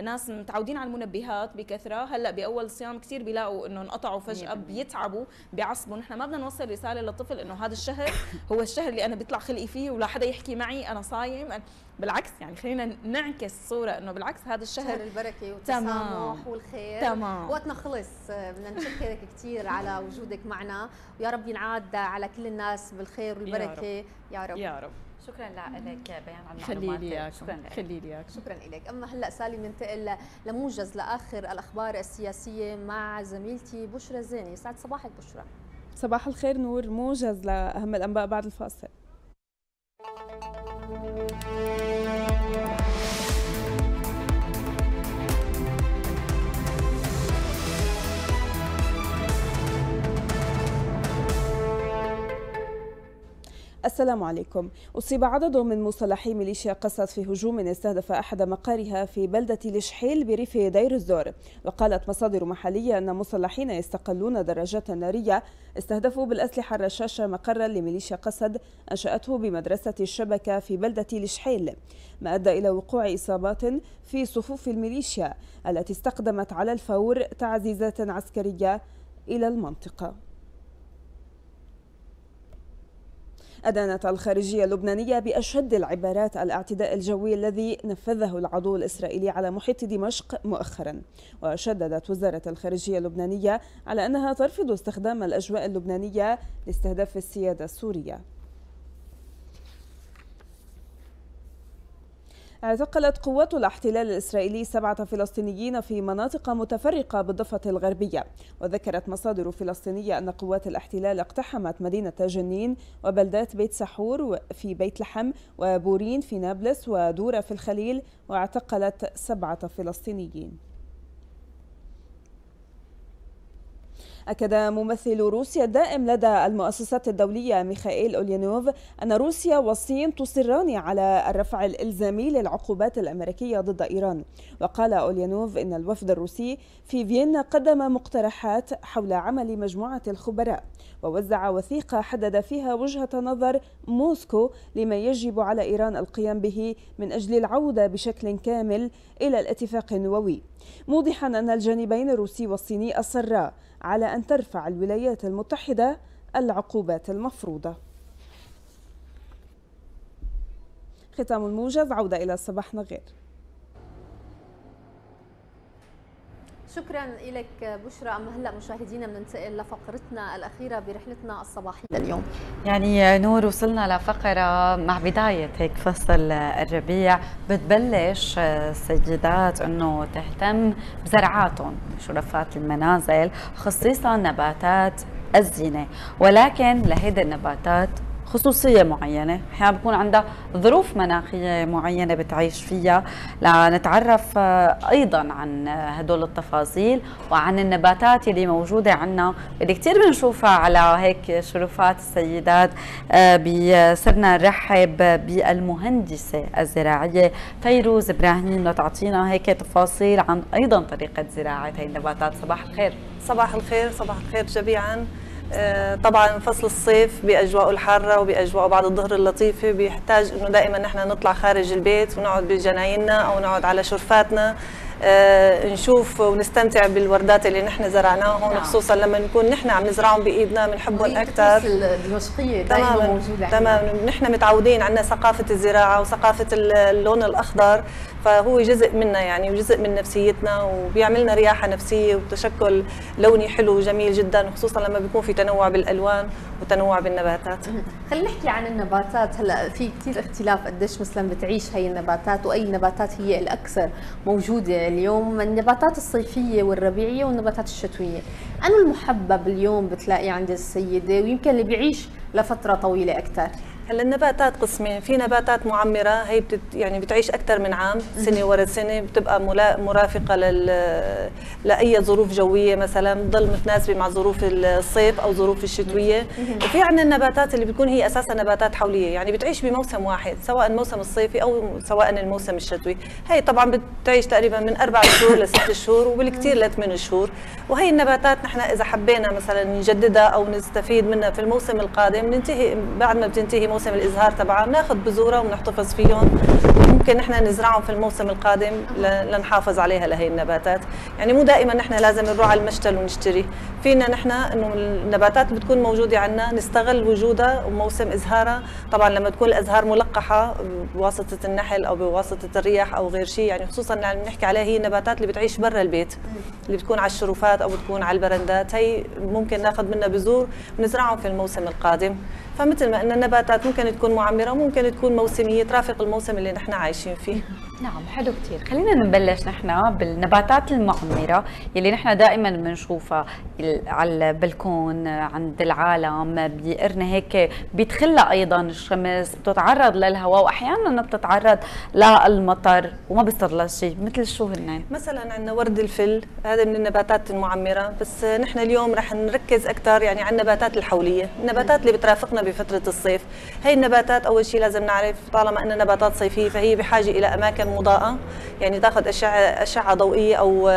Speaker 23: ناس متعودين على المنبهات بكثرة هلأ بأول الصيام كثير بيلاقوا إنه انقطعوا فجأة بيتعبوا بيعصبوا. نحن ما بدنا نوصل رسالة للطفل إنه هذا الشهر هو الشهر اللي أنا بيطلع خلقي فيه ولا حدا يحكي معي أنا صايم. بالعكس يعني خلينا نعكس صورة إنه بالعكس هذا الشهر
Speaker 2: شهر البركه والتسامح والخير.
Speaker 23: تمام.
Speaker 2: وقتنا خلص بدنا نشكرك كثير على وجودك معنا. ويا رب ينعاد على كل الناس بالخير والبركة.
Speaker 23: يا رب. يا رب, يا رب.
Speaker 1: شكرا لك بيان على
Speaker 23: المعلومات خلي لي شكرا لك. خلي لي
Speaker 2: شكرا لك. أما هلأ سالي ننتقل لموجز لآخر الأخبار السياسية مع زميلتي بشرى زيني. سعد صباحك بشرى.
Speaker 24: صباح الخير نور موجز لأهم الأنباء بعد الفاصل. you السلام عليكم. أصيب عدد من مسلحي ميليشيا قسد في هجوم استهدف أحد مقارها في بلدة لشحيل بريف دير الزور. وقالت مصادر محلية أن مسلحين يستقلون دراجات نارية استهدفوا بالأسلحة الرشاشة مقرا لميليشيا قسد أنشأته بمدرسة الشبكة في بلدة لشحيل. ما أدى إلى وقوع إصابات في صفوف الميليشيا التي استقدمت على الفور تعزيزات عسكرية إلى المنطقة. أدانت الخارجية اللبنانية بأشد العبارات الاعتداء الجوي الذي نفذه العدو الإسرائيلي على محيط دمشق مؤخرا. وشددت وزارة الخارجية اللبنانية على أنها ترفض استخدام الأجواء اللبنانية لاستهداف السيادة السورية. اعتقلت قوات الاحتلال الإسرائيلي سبعة فلسطينيين في مناطق متفرقة بالضفة الغربية. وذكرت مصادر فلسطينية أن قوات الاحتلال اقتحمت مدينة جنين وبلدات بيت سحور في بيت لحم وبورين في نابلس ودورة في الخليل واعتقلت سبعة فلسطينيين. أكد ممثل روسيا الدائم لدى المؤسسات الدولية ميخائيل أوليانوف أن روسيا والصين تصران على الرفع الإلزامي للعقوبات الأمريكية ضد إيران. وقال أوليانوف إن الوفد الروسي في فيينا قدم مقترحات حول عمل مجموعة الخبراء. ووزع وثيقة حدد فيها وجهة نظر موسكو لما يجب على إيران القيام به من أجل العودة بشكل كامل إلى الاتفاق النووي. موضحا أن الجانبين الروسي والصيني أصرا على أن ترفع الولايات المتحدة العقوبات المفروضة. ختام الموجز عودة إلى صباح نغير.
Speaker 2: شكرا لك بشرى. اما هلا مشاهدينا بننتقل لفقرتنا الأخيرة برحلتنا الصباحية. اليوم
Speaker 1: يعني نور وصلنا لفقرة مع بداية هيك فصل الربيع. بتبلش السيدات إنه تهتم بزرعاتهم شرفات المنازل خصيصا نباتات الزينة. ولكن لهيدي النباتات خصوصية معينة. إحيانا بكون عندها ظروف مناخية معينة بتعيش فيها. لنتعرف آه، أيضا عن هدول التفاصيل وعن النباتات اللي موجودة عندنا اللي كثير بنشوفها على هيك شرفات السيدات بصرنا نرحب بالمهندسة الزراعية فيروز إبراهيم. لتعطينا هيك تفاصيل عن أيضا طريقة زراعة هي النباتات. صباح الخير.
Speaker 25: صباح الخير صباح الخير جميعا. آه، طبعا فصل الصيف بأجواءه الحارة وبأجواءه بعد الظهر اللطيفة بيحتاج إنه دائما نحن نطلع خارج البيت ونقعد بجنايننا أو نقعد على شرفاتنا. آه، نشوف ونستمتع بالوردات اللي نحن زرعناهم نعم. خصوصا لما نكون نحن عم نزرعهم بإيدنا بنحبهم أكثر.
Speaker 2: الدمشقيه دائما موجودة
Speaker 25: تمام نحن متعودين عندنا ثقافة الزراعة وثقافة اللون الأخضر. فهو جزء منا يعني وجزء من نفسيتنا وبيعملنا رياحة نفسية وتشكل لوني حلو وجميل جدا خصوصا لما بيكون في تنوع بالألوان وتنوع بالنباتات.
Speaker 2: خلينا نحكي عن النباتات. هلا في كثير اختلاف قديش مثلا بتعيش هي النباتات وأي نباتات هي الأكثر موجودة اليوم. النباتات الصيفية والربيعية والنباتات الشتوية. أنو المحبب اليوم بتلاقي عند السيدة؟ ويمكن اللي بيعيش لفترة طويلة أكثر.
Speaker 25: هلا النباتات قسمين في نباتات معمرة هي بتت يعني بتعيش أكثر من عام سنة ورا سنة بتبقى مرافقة لل لأي ظروف جوية مثلا بتضل متناسبة مع ظروف الصيف أو ظروف الشتوية. وفي عندنا النباتات اللي بتكون هي أساسا نباتات حولية يعني بتعيش بموسم واحد سواء الموسم الصيفي أو سواء الموسم الشتوي. هي طبعا بتعيش تقريبا من أربع شهور لست شهور وبالكثير لثمان شهور. وهي النباتات نحن إذا حبينا مثلا نجددها أو نستفيد منها في الموسم القادم ننتهي بعد ما بتنتهي موسم الإزهار تبعها بناخذ بذورها وبنحتفظ فيهم. ممكن نحن نزرعهم في الموسم القادم لنحافظ عليها لهي النباتات. يعني مو دائما نحن لازم نروح على المشتل ونشتري. فينا نحن إنه النباتات بتكون موجودة عندنا نستغل وجودها وموسم إزهارها. طبعا لما تكون الإزهار ملقحة بواسطة النحل أو بواسطة الرياح أو غير شيء يعني خصوصا اللي عم نحكي عليها هي النباتات اللي بتعيش برا البيت اللي بتكون على الشرفات أو بتكون على البرندات. هي ممكن ناخذ منها بذور ونزرعهم في الموسم القادم. فمثل ما أن النباتات ممكن تكون معمرة وممكن تكون موسمية ترافق الموسم اللي نحن عايشين فيه.
Speaker 1: نعم حلو كثير خلينا نبلش نحن بالنباتات المعمرة يلي نحن دائما بنشوفها على البلكون عند العالم بيقرنا هيك بيدخلها أيضا الشمس بتتعرض للهواء واحيانا بتتعرض للمطر وما بيصير لها شيء. مثل شو هن
Speaker 25: مثلا عندنا ورد الفل هذا من النباتات المعمرة بس نحن اليوم رح نركز أكثر يعني على النباتات الحولية. النباتات اللي بترافقنا بفترة الصيف هي النباتات أول شيء لازم نعرف طالما إنها نباتات صيفية فهي بحاجة إلى أماكن مضاءه يعني تاخذ أشعة أشعة ضوئية أو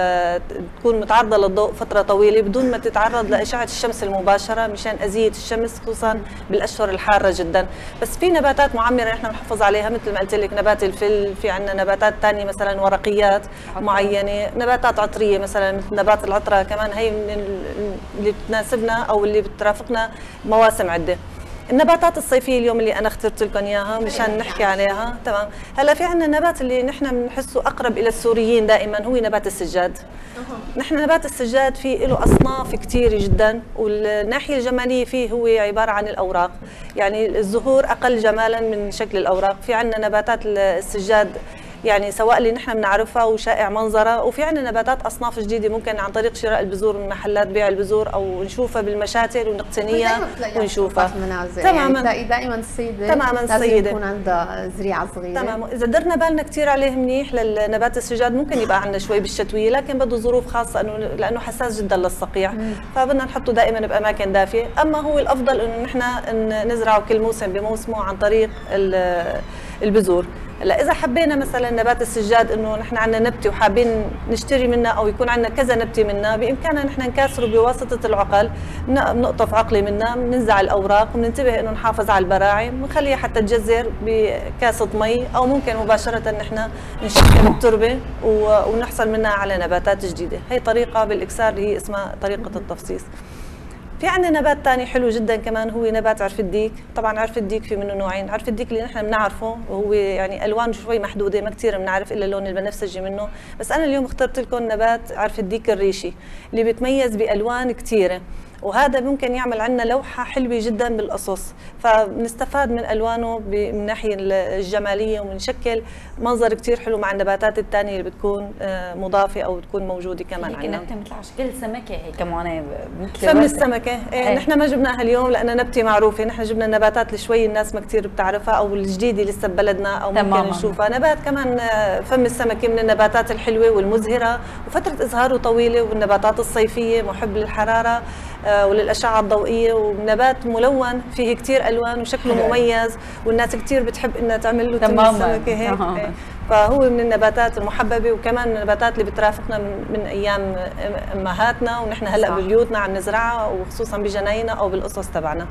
Speaker 25: تكون متعرضة للضوء فترة طويلة بدون ما تتعرض لأشعة الشمس المباشرة مشان اذيه الشمس خصوصا بالأشهر الحارة جدا. بس في نباتات معمرة نحن بنحافظ عليها مثل ما قلت لك نبات الفل في عندنا نباتات ثانية مثلا ورقيات معينة نباتات عطرية مثلا مثل نبات العطرة كمان هي من اللي بتناسبنا أو اللي بترافقنا مواسم عدة. النباتات الصيفية اليوم اللي أنا اخترت لكم إياها مشان نحكي عليها تمام. هلا في عندنا نبات اللي نحن بنحسه أقرب إلى السوريين دائما هو نبات السجاد. نحن نبات السجاد في له أصناف كثيره جدا والناحية الجمالية فيه هو عبارة عن الأوراق. يعني الزهور أقل جمالا من شكل الأوراق. في عندنا نباتات السجاد يعني سواء اللي نحن بنعرفها وشائع منظرها وفي عندنا نباتات أصناف جديدة ممكن عن طريق شراء البذور من محلات بيع البذور أو نشوفها بالمشاتل ونقتنيها ونشوفها.
Speaker 2: تماما. يعني دائما السيده
Speaker 25: تماما السيده
Speaker 2: يكون عندها زريعة صغيرة.
Speaker 25: تمام إذا درنا بالنا كثير عليه منيح للنبات السجاد ممكن يبقى عندنا شوي بالشتوية لكن بده ظروف خاصة انه لأنه حساس جدا للصقيع. فبدنا نحطه دائما بأماكن دافية. أما هو الأفضل إنه نحن نزرعه كل موسم بموسمه عن طريق البذور. هلا إذا حبينا مثلا نبات السجاد إنه نحن عندنا نبتة وحابين نشتري منها أو يكون عندنا كذا نبتة منها بإمكاننا نحن نكاثره بواسطة العقل بنقطف عقله منها بننزع الأوراق وبننتبه إنه نحافظ على البراعم ونخليها حتى تجزر بكاسة مي أو ممكن مباشرة نحن نشكل التربة ونحصل منها على نباتات جديدة. هي طريقة بالإكسار هي اسمها طريقة التفصيص. في عندنا نبات ثاني حلو جدا كمان هو نبات عرف الديك. طبعا عرف الديك في منه نوعين. عرف الديك اللي نحن بنعرفه وهو يعني ألوانه شوي محدودة ما كثير بنعرف إلا اللون البنفسجي منه. بس أنا اليوم اخترت لكم نبات عرف الديك الريشي اللي بيتميز بألوان كثيره وهذا ممكن يعمل عندنا لوحة حلوة جدا بالقصص. فبنستفاد من ألوانه من الناحيه الجمالية وبنشكل منظر كثير حلو مع النباتات الثانية اللي بتكون آه، مضافة أو بتكون موجودة كمان
Speaker 1: عندنا نبتة مثل على شكل سمكه هي كمان
Speaker 25: مثل فم السمكة. إيه, إيه. نحن ما جبناها اليوم لأنها نبتة معروفة. نحن جبنا النباتات اللي شوي الناس ما كثير بتعرفها أو الجديدة لسه ببلدنا أو تماما. ممكن نشوفها. نبات كمان آه، فم السمكة من النباتات الحلوة والمزهرة وفترة ازهاره طويله والنباتات الصيفية محب للحرارة. آه، وللأشعة الضوئية ونبات ملون فيه كثير ألوان وشكله مميز والناس كثير بتحب إنها تعمل له تماما. هيك. فهو من النباتات المحببة وكمان من النباتات اللي بترافقنا من, من أيام أمهاتنا ونحن هلأ ببيوتنا عم نزرعها وخصوصا بجناينا أو بالقصص تبعنا.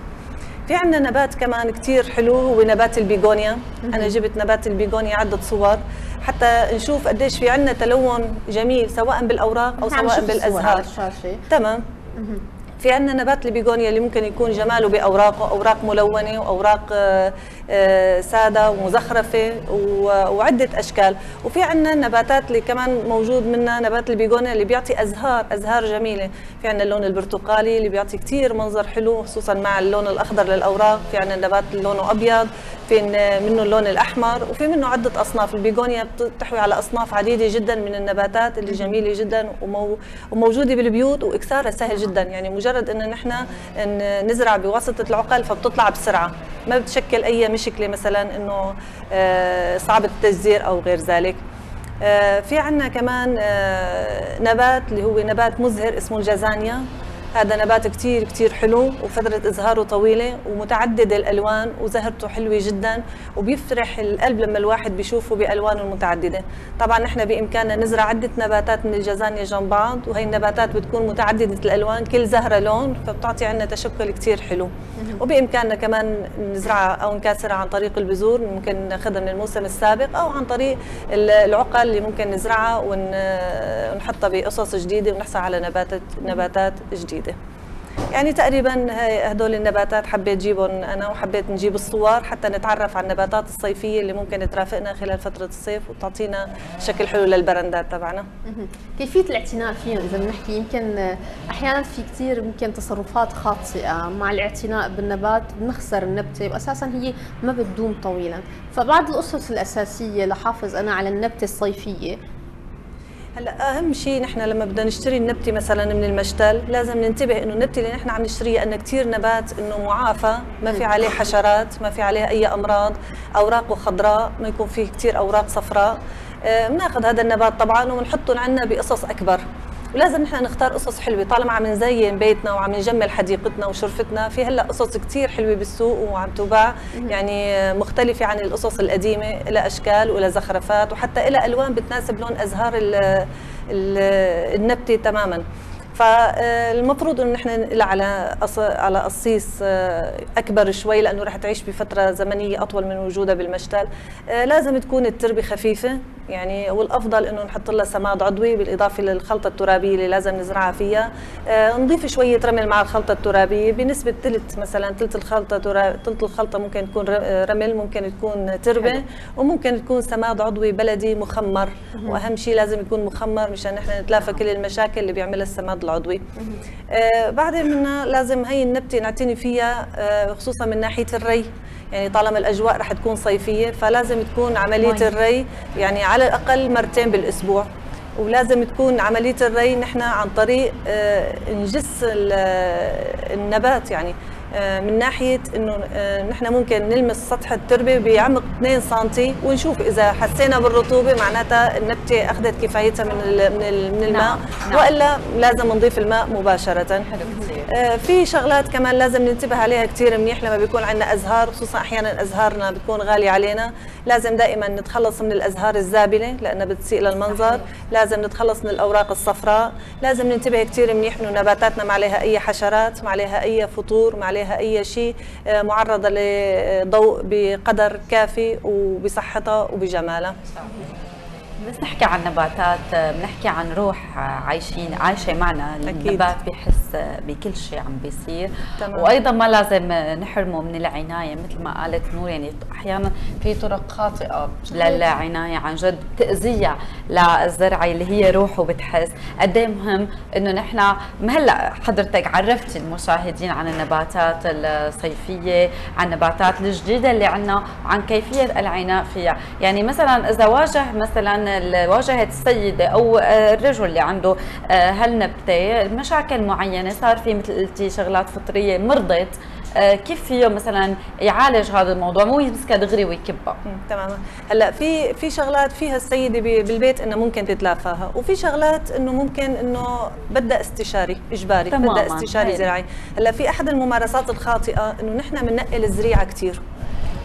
Speaker 25: في عندنا نبات كمان كثير حلو هو نبات البيغونيا. أنا جبت نبات البيغونيا عدة صور حتى نشوف قديش في عندنا تلون جميل سواء بالأوراق أو سواء بالأزهار. تمام. في عندنا نبات البيغونيا اللي ممكن يكون جماله بأوراقه أوراق ملونة وأوراق آه، سادة ومزخرفة وعدة أشكال. وفي عندنا النباتات اللي كمان موجود منها نبات البيغونيا اللي بيعطي أزهار أزهار جميلة. في عندنا اللون البرتقالي اللي بيعطي كثير منظر حلو خصوصا مع اللون الأخضر للأوراق. في عندنا نبات لونه ابيض في منه اللون الأحمر وفي منه عدة أصناف. البيغونيا بتحوي على أصناف عديدة جدا من النباتات اللي جميلة جدا وموجودة بالبيوت وإكثارها سهل جدا. يعني مجرد إن نحن نزرع بواسطة العقل فبتطلع بسرعة. ما بتشكل أي مشكله مثلا إنه آه، صعب التجزير أو غير ذلك. آه، في عندنا كمان آه، نبات اللي هو نبات مزهر اسمه الجازانيا. هذا نبات كتير كتير حلو وفترة إزهاره طويلة ومتعدد الألوان وزهرته حلوة جدا وبيفرح القلب لما الواحد بيشوفه بألوانه المتعددة. طبعا نحن بإمكاننا نزرع عدة نباتات من الجازانيا جنب بعض وهي النباتات بتكون متعددة الألوان كل زهرة لون فبتعطي عنا تشكل كتير حلو. وبإمكاننا كمان نزرعها أو نكاسرها عن طريق البذور ممكن ناخذها من الموسم السابق أو عن طريق العقل اللي ممكن نزرعها ونحطها بقصص جديدة ونحصل على نباتات نباتات جديدة. جديدة. يعني تقريبا هدول النباتات حبيت جيبهم أنا وحبيت نجيب الصور حتى نتعرف على النباتات الصيفية اللي ممكن ترافقنا خلال فترة الصيف وتعطينا شكل حلو للبرندات تبعنا.
Speaker 2: كيفية الاعتناء فيهم إذا بنحكي؟ يمكن أحيانا في كثير يمكن تصرفات خاطئة مع الاعتناء بالنبات بنخسر النبتة واساسا هي ما بتدوم طويلا. فبعض الأسس الأساسية لحافظ أنا على النبتة الصيفية
Speaker 25: هلا اهم شيء نحن لما بدنا نشتري النبتة مثلا من المشتل لازم ننتبه إنه النبتة اللي نحن عم نشتريها انه كثير نبات إنه معافى ما في عليه حشرات ما في عليه أي أمراض اوراقه خضراء ما يكون فيه كثير أوراق صفراء. آه، بناخذ هذا النبات طبعا وبنحطه عندنا بقصص أكبر. ولازم نحن نختار قصص حلوة طالما عم نزين بيتنا وعم نجمل حديقتنا وشرفتنا في هلأ قصص كثير حلوة بالسوق وعم تباع يعني مختلفة عن القصص القديمة لها أشكال ولا زخرفات وحتى لها ألوان بتناسب لون أزهار النبتة تماما. فالمفروض انه نحن على على قصيص آه، أكبر شوي لأنه رح تعيش بفترة زمنية أطول من وجودها بالمشتل. آه، لازم تكون التربة خفيفة يعني والأفضل إنه نحط لها سماد عضوي بالإضافة للخلطة الترابية اللي لازم نزرعها فيها. آه، نضيف شوية رمل مع الخلطة الترابية. بنسبه ثلث مثلا ثلث الخلطة ثلث الخلطة ممكن تكون رمل ممكن تكون تربة وممكن تكون سماد عضوي بلدي مخمر. وأهم شيء لازم يكون مخمر مشان نحن نتلافى كل المشاكل اللي بيعملها السماد العضوي. آه بعدين منا لازم هي النبتة نعتني فيها آه خصوصا من ناحية الري. يعني طالما الأجواء رح تكون صيفية فلازم تكون عملية الري يعني على الأقل مرتين بالأسبوع. ولازم تكون عملية الري نحن عن طريق آه نجس النبات. يعني من ناحية إنه آه، نحن ممكن نلمس سطح التربة بعمق 2 سم ونشوف إذا حسينا بالرطوبة معناتها النبتة أخذت كفايتها من من من الماء نعم. نعم. وإلا لازم نضيف الماء مباشرة حلو آه، في شغلات كمان لازم ننتبه عليها كثير منيح لما بيكون عندنا أزهار خصوصا أحيانا أزهارنا بتكون غالية علينا لازم دائما نتخلص من الأزهار الزابلة لأنها بتسيء للمنظر. لازم نتخلص من الأوراق الصفراء. لازم ننتبه كثير منيح إنه نباتاتنا ما عليها أي حشرات ما عليها أي فطور ما عليها أي شيء آه، معرضة لضوء بقدر كافي وبصحتها وبجمالها.
Speaker 1: بس نحكي عن نباتات بنحكي عن روح عايشين عايشة معنا. النبات بحس بكل شيء عم بيصير. تمام. وأيضا ما لازم نحرمه من العناية مثل ما قالت نور يعني أحيانا في طرق خاطئة للعناية عن جد تاذيه للزرعة اللي هي روحه بتحس. قد إيه مهم إنه نحن هلأ حضرتك عرفتي المشاهدين عن النباتات الصيفية عن النباتات الجديدة اللي عندنا وعن كيفية العناء فيها. يعني مثلا إذا واجه مثلا واجهت السيده أو الرجل اللي عنده آه، هالنبتة. مشاكل معينة صار في مثل قلتي شغلات فطرية مرضت. آه، كيف فيه مثلا يعالج هذا الموضوع؟ مو يمسكها دغري ويكبها
Speaker 25: تماما. هلأ في في شغلات فيها السيده بالبيت إنه ممكن تتلافاها وفي شغلات إنه ممكن إنه بدها استشاري إجباري بدها استشاري زراعي. هلأ في أحد الممارسات الخاطئة إنه نحن بننقل الزريعة كثير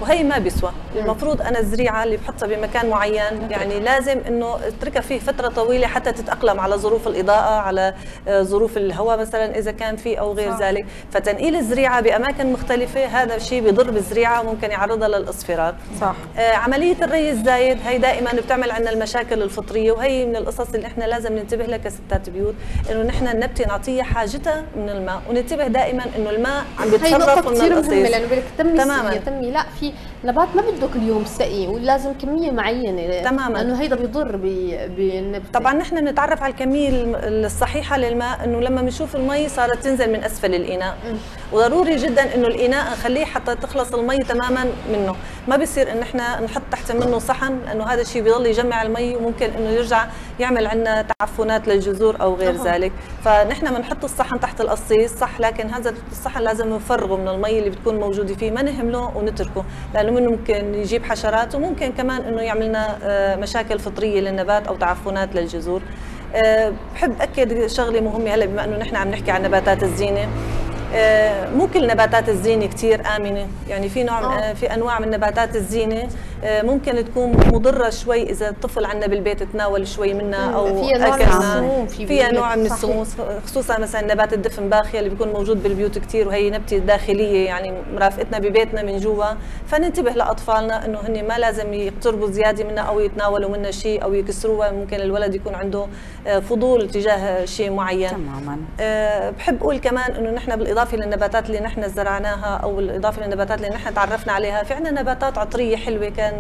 Speaker 25: وهي ما بيسوى المفروض أنا الزريعة اللي بحطها بمكان معين يعني لازم إنه اتركها فيه فترة طويلة حتى تتأقلم على ظروف الإضاءة على آه، ظروف الهواء مثلا إذا كان في أو غير صح. ذلك. فتنقيل الزريعة بأماكن مختلفة هذا الشيء بيضر بالزريعه وممكن يعرضها للإصفرار.
Speaker 1: صح.
Speaker 25: آه عملية الري الزايد هي دائما بتعمل عندنا المشاكل الفطرية وهي من القصص اللي إحنا لازم ننتبه لها كستات بيوت إنه نحن النبته نعطيها حاجتها من الماء وننتبه دائما إنه الماء عم بيتصرف
Speaker 2: من القصيص. تماما. تمي. لا في qui نبات ما بده كل يوم سقي ولازم كمية معينة.
Speaker 25: تماما.
Speaker 2: لأنه هيدا بيضر بالنبتة.
Speaker 25: طبعا نحن بنتعرف على الكمية الصحيحة للماء إنه لما بنشوف المي صارت تنزل من أسفل الإناء. م. وضروري جدا إنه الإناء نخليه حتى تخلص المي تماما منه. ما بيصير إن إحنا نحط تحت منه صحن لأنه هذا الشيء بيضل يجمع المي وممكن إنه يرجع يعمل عندنا تعفنات للجذور أو غير. ذلك. فنحن بنحط الصحن تحت القصيص صح لكن هذا الصحن لازم نفرغه من المي اللي بتكون موجودة فيه ما نهمله ونتركه لأنه منه ممكن يجيب حشرات وممكن كمان إنه يعمل لنا آه، مشاكل فطرية للنبات أو تعفنات للجذور. آه، بحب أكد شغلة مهمة هلأ بما إنه نحن عم نحكي عن نباتات الزينة. آه، مو كل نباتات الزينة كثير آمنة. يعني في نوع. في أنواع من نباتات الزينة ممكن تكون مضرة شوي إذا الطفل عندنا بالبيت تناول شوي منها أو
Speaker 2: فيها نوع من السموم
Speaker 25: فيها نوع من السموم خصوصا مثلا نبات الدفن باخيه اللي بيكون موجود بالبيوت كثير وهي نبتة داخلية يعني مرافقتنا ببيتنا من جوا. فننتبه لأطفالنا إنه هن ما لازم يقتربوا زيادة منها أو يتناولوا منها شيء أو يكسروها ممكن الولد يكون عنده فضول تجاه شيء معين.
Speaker 1: تماما.
Speaker 25: بحب أقول كمان إنه نحن بالإضافة للنباتات اللي نحن زرعناها أو بالإضافة للنباتات اللي نحن تعرفنا عليها في عندنا نباتات عطرية حلوة كان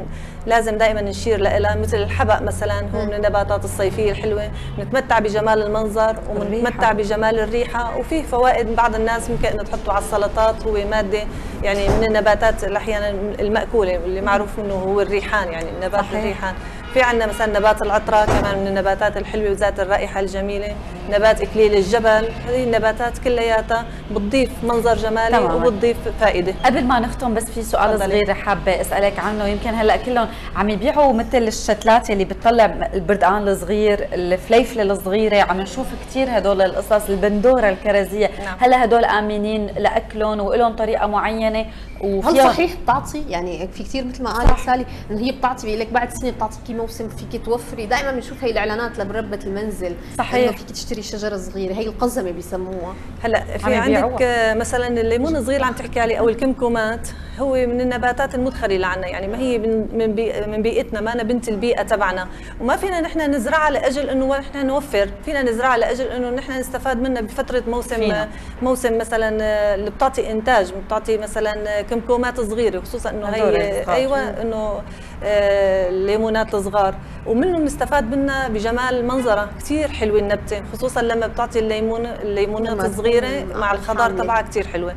Speaker 25: لازم دائما نشير لها مثل الحبق مثلا هو من النباتات الصيفية الحلوة. بنتمتع بجمال المنظر وبنتمتع بجمال الريحة. وفيه فوائد بعض الناس ممكن إنه تحطه على السلطات. هو مادة يعني من النباتات أحيانا المأكولة اللي معروف منه هو الريحان يعني نبات. الريحان. في عندنا مثلا نبات العطرة كمان من النباتات الحلوة وذات الرائحة الجميلة نبات إكليل الجبل هذه النباتات كلياتها بتضيف منظر جمالي تمام. وبتضيف فائدة.
Speaker 1: قبل ما نختم بس في سؤال صغير حابة أسألك عنه. يمكن هلأ كلهم عم يبيعوا مثل الشتلات اللي بتطلع البردقان الصغير الفليفلة الصغيرة. عم نشوف كثير هدول القصص البندورة الكرزية. نعم. هلأ هدول آمنين لأكلهم ولهم طريقة معينة؟
Speaker 2: وفيها هل صحيح بتعطي؟ يعني في كثير مثل ما قالت سالي إنه هي بتعطي بيقول لك بعد سنة بتعطيكي موسم فيك توفري. دائما بنشوف هي الإعلانات لمربة المنزل.
Speaker 1: صحيح. إنه
Speaker 2: فيك تشتري شجرة صغيرة. هي القزمة بيسموها.
Speaker 25: هلا في عندك مثلا الليمون الصغير اللي عم تحكي عليه أو الكمكمات هو من النباتات المدخلة لعنا. يعني ما هي من من, بي من بيئتنا ما أنا بنت البيئة تبعنا. وما فينا نحن نزرعها لأجل إنه نحن نوفر. فينا نزرعها لأجل إنه نحن نستفاد منها بفترة موسم فينا. موسم مثلا اللي بتعطي إنتاج بتعطي مثلا كمكمات صغيرة. خصوصا إنه هي أيوه إنه الليمونات الصغار ومنه بنستفاد منها بجمال منظرها كثير حلوة النبتة خصوصا لما بتعطي الليمون الليمونات الصغيره مع الخضار تبعها كثير حلوة.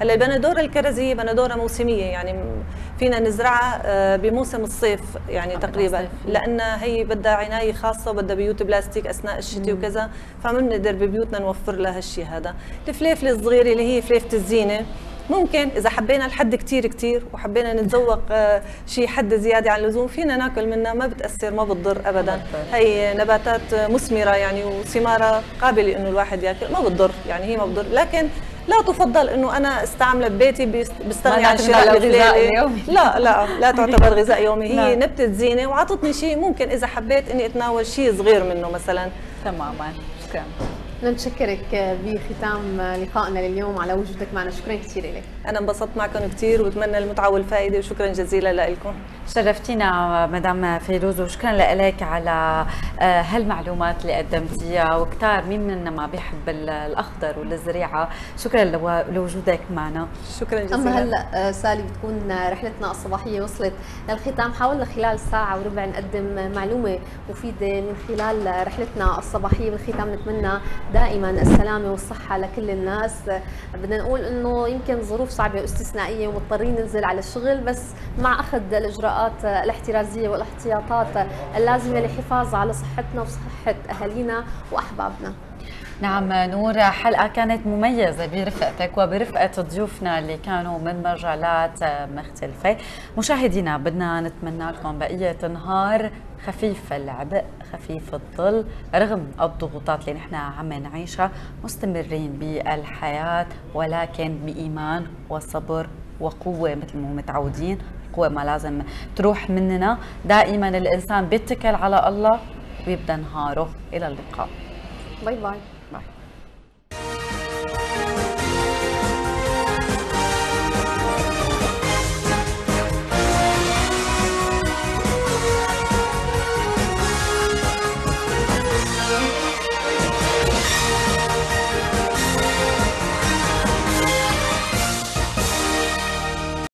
Speaker 25: هلأ البندوره الكرزية بندوره موسمية يعني فينا نزرعها آه، بموسم الصيف يعني تقريبا. لأن هي بدها عناية خاصة وبدها بيوت بلاستيك أثناء الشتاء وكذا فما بنقدر ببيوتنا نوفر لها هالشيء هذا. الفليفلة الصغيرة اللي هي فليفة الزينة ممكن إذا حبينا الحد كثير كثير وحبينا نتذوق آه، شيء حد زيادة عن اللزوم فينا ناكل منها ما بتأثر ما بتضر ابدا. هي نباتات مثمرة يعني وثمارها قابلة إنه الواحد ياكل ما بتضر يعني هي ما بتضر. لكن لا تفضل إنه أنا أستعملها ببيتي بستغني عن شراء الغذاء لا لا لا تعتبر غذاء يومي. هي نعم. نبتة زينة وعطتني شيء ممكن إذا حبيت إني أتناول شيء صغير منه مثلا.
Speaker 1: تماما. شكرا.
Speaker 2: نشكرك بختام لقائنا لليوم على وجودك معنا. شكرا كثير لك.
Speaker 25: أنا انبسطت معكم كثير وبتمنى المتعة والفائدة وشكرا جزيلا لكم
Speaker 1: شرفتينا مدام فيروز وشكرا لك على آه، هالمعلومات اللي قدمتيها. وكتار مين منا ما بيحب الأخضر والزريعة. شكرا لوجودك معنا.
Speaker 25: شكرا جزيلا.
Speaker 2: أما هلأ آه، سالي بتكون رحلتنا الصباحية وصلت للختام. حاولنا خلال ساعة وربع نقدم معلومة مفيدة من خلال رحلتنا الصباحية. بالختام نتمنى دائما السلامة والصحة لكل الناس. بدنا نقول إنه يمكن ظروف صعبة واستثنائية ومضطرين ننزل على الشغل بس مع أخذ الإجراءات الاحترازية والاحتياطات اللازمة للحفاظ على صحتنا وصحة أهالينا وأحبابنا.
Speaker 1: نعم نور حلقة كانت مميزة برفقتك وبرفقة ضيوفنا اللي كانوا من مجالات مختلفة. مشاهدينا بدنا نتمنى لكم بقية نهار خفيف العبء خفيف الظل رغم الضغوطات اللي نحن عم نعيشها مستمرين بالحياة ولكن بإيمان وصبر وقوة مثل ما متعودين قوة ما لازم تروح مننا. دائما الإنسان بيتكل على الله ويبدأ نهاره. إلى اللقاء.
Speaker 2: باي باي. Bye.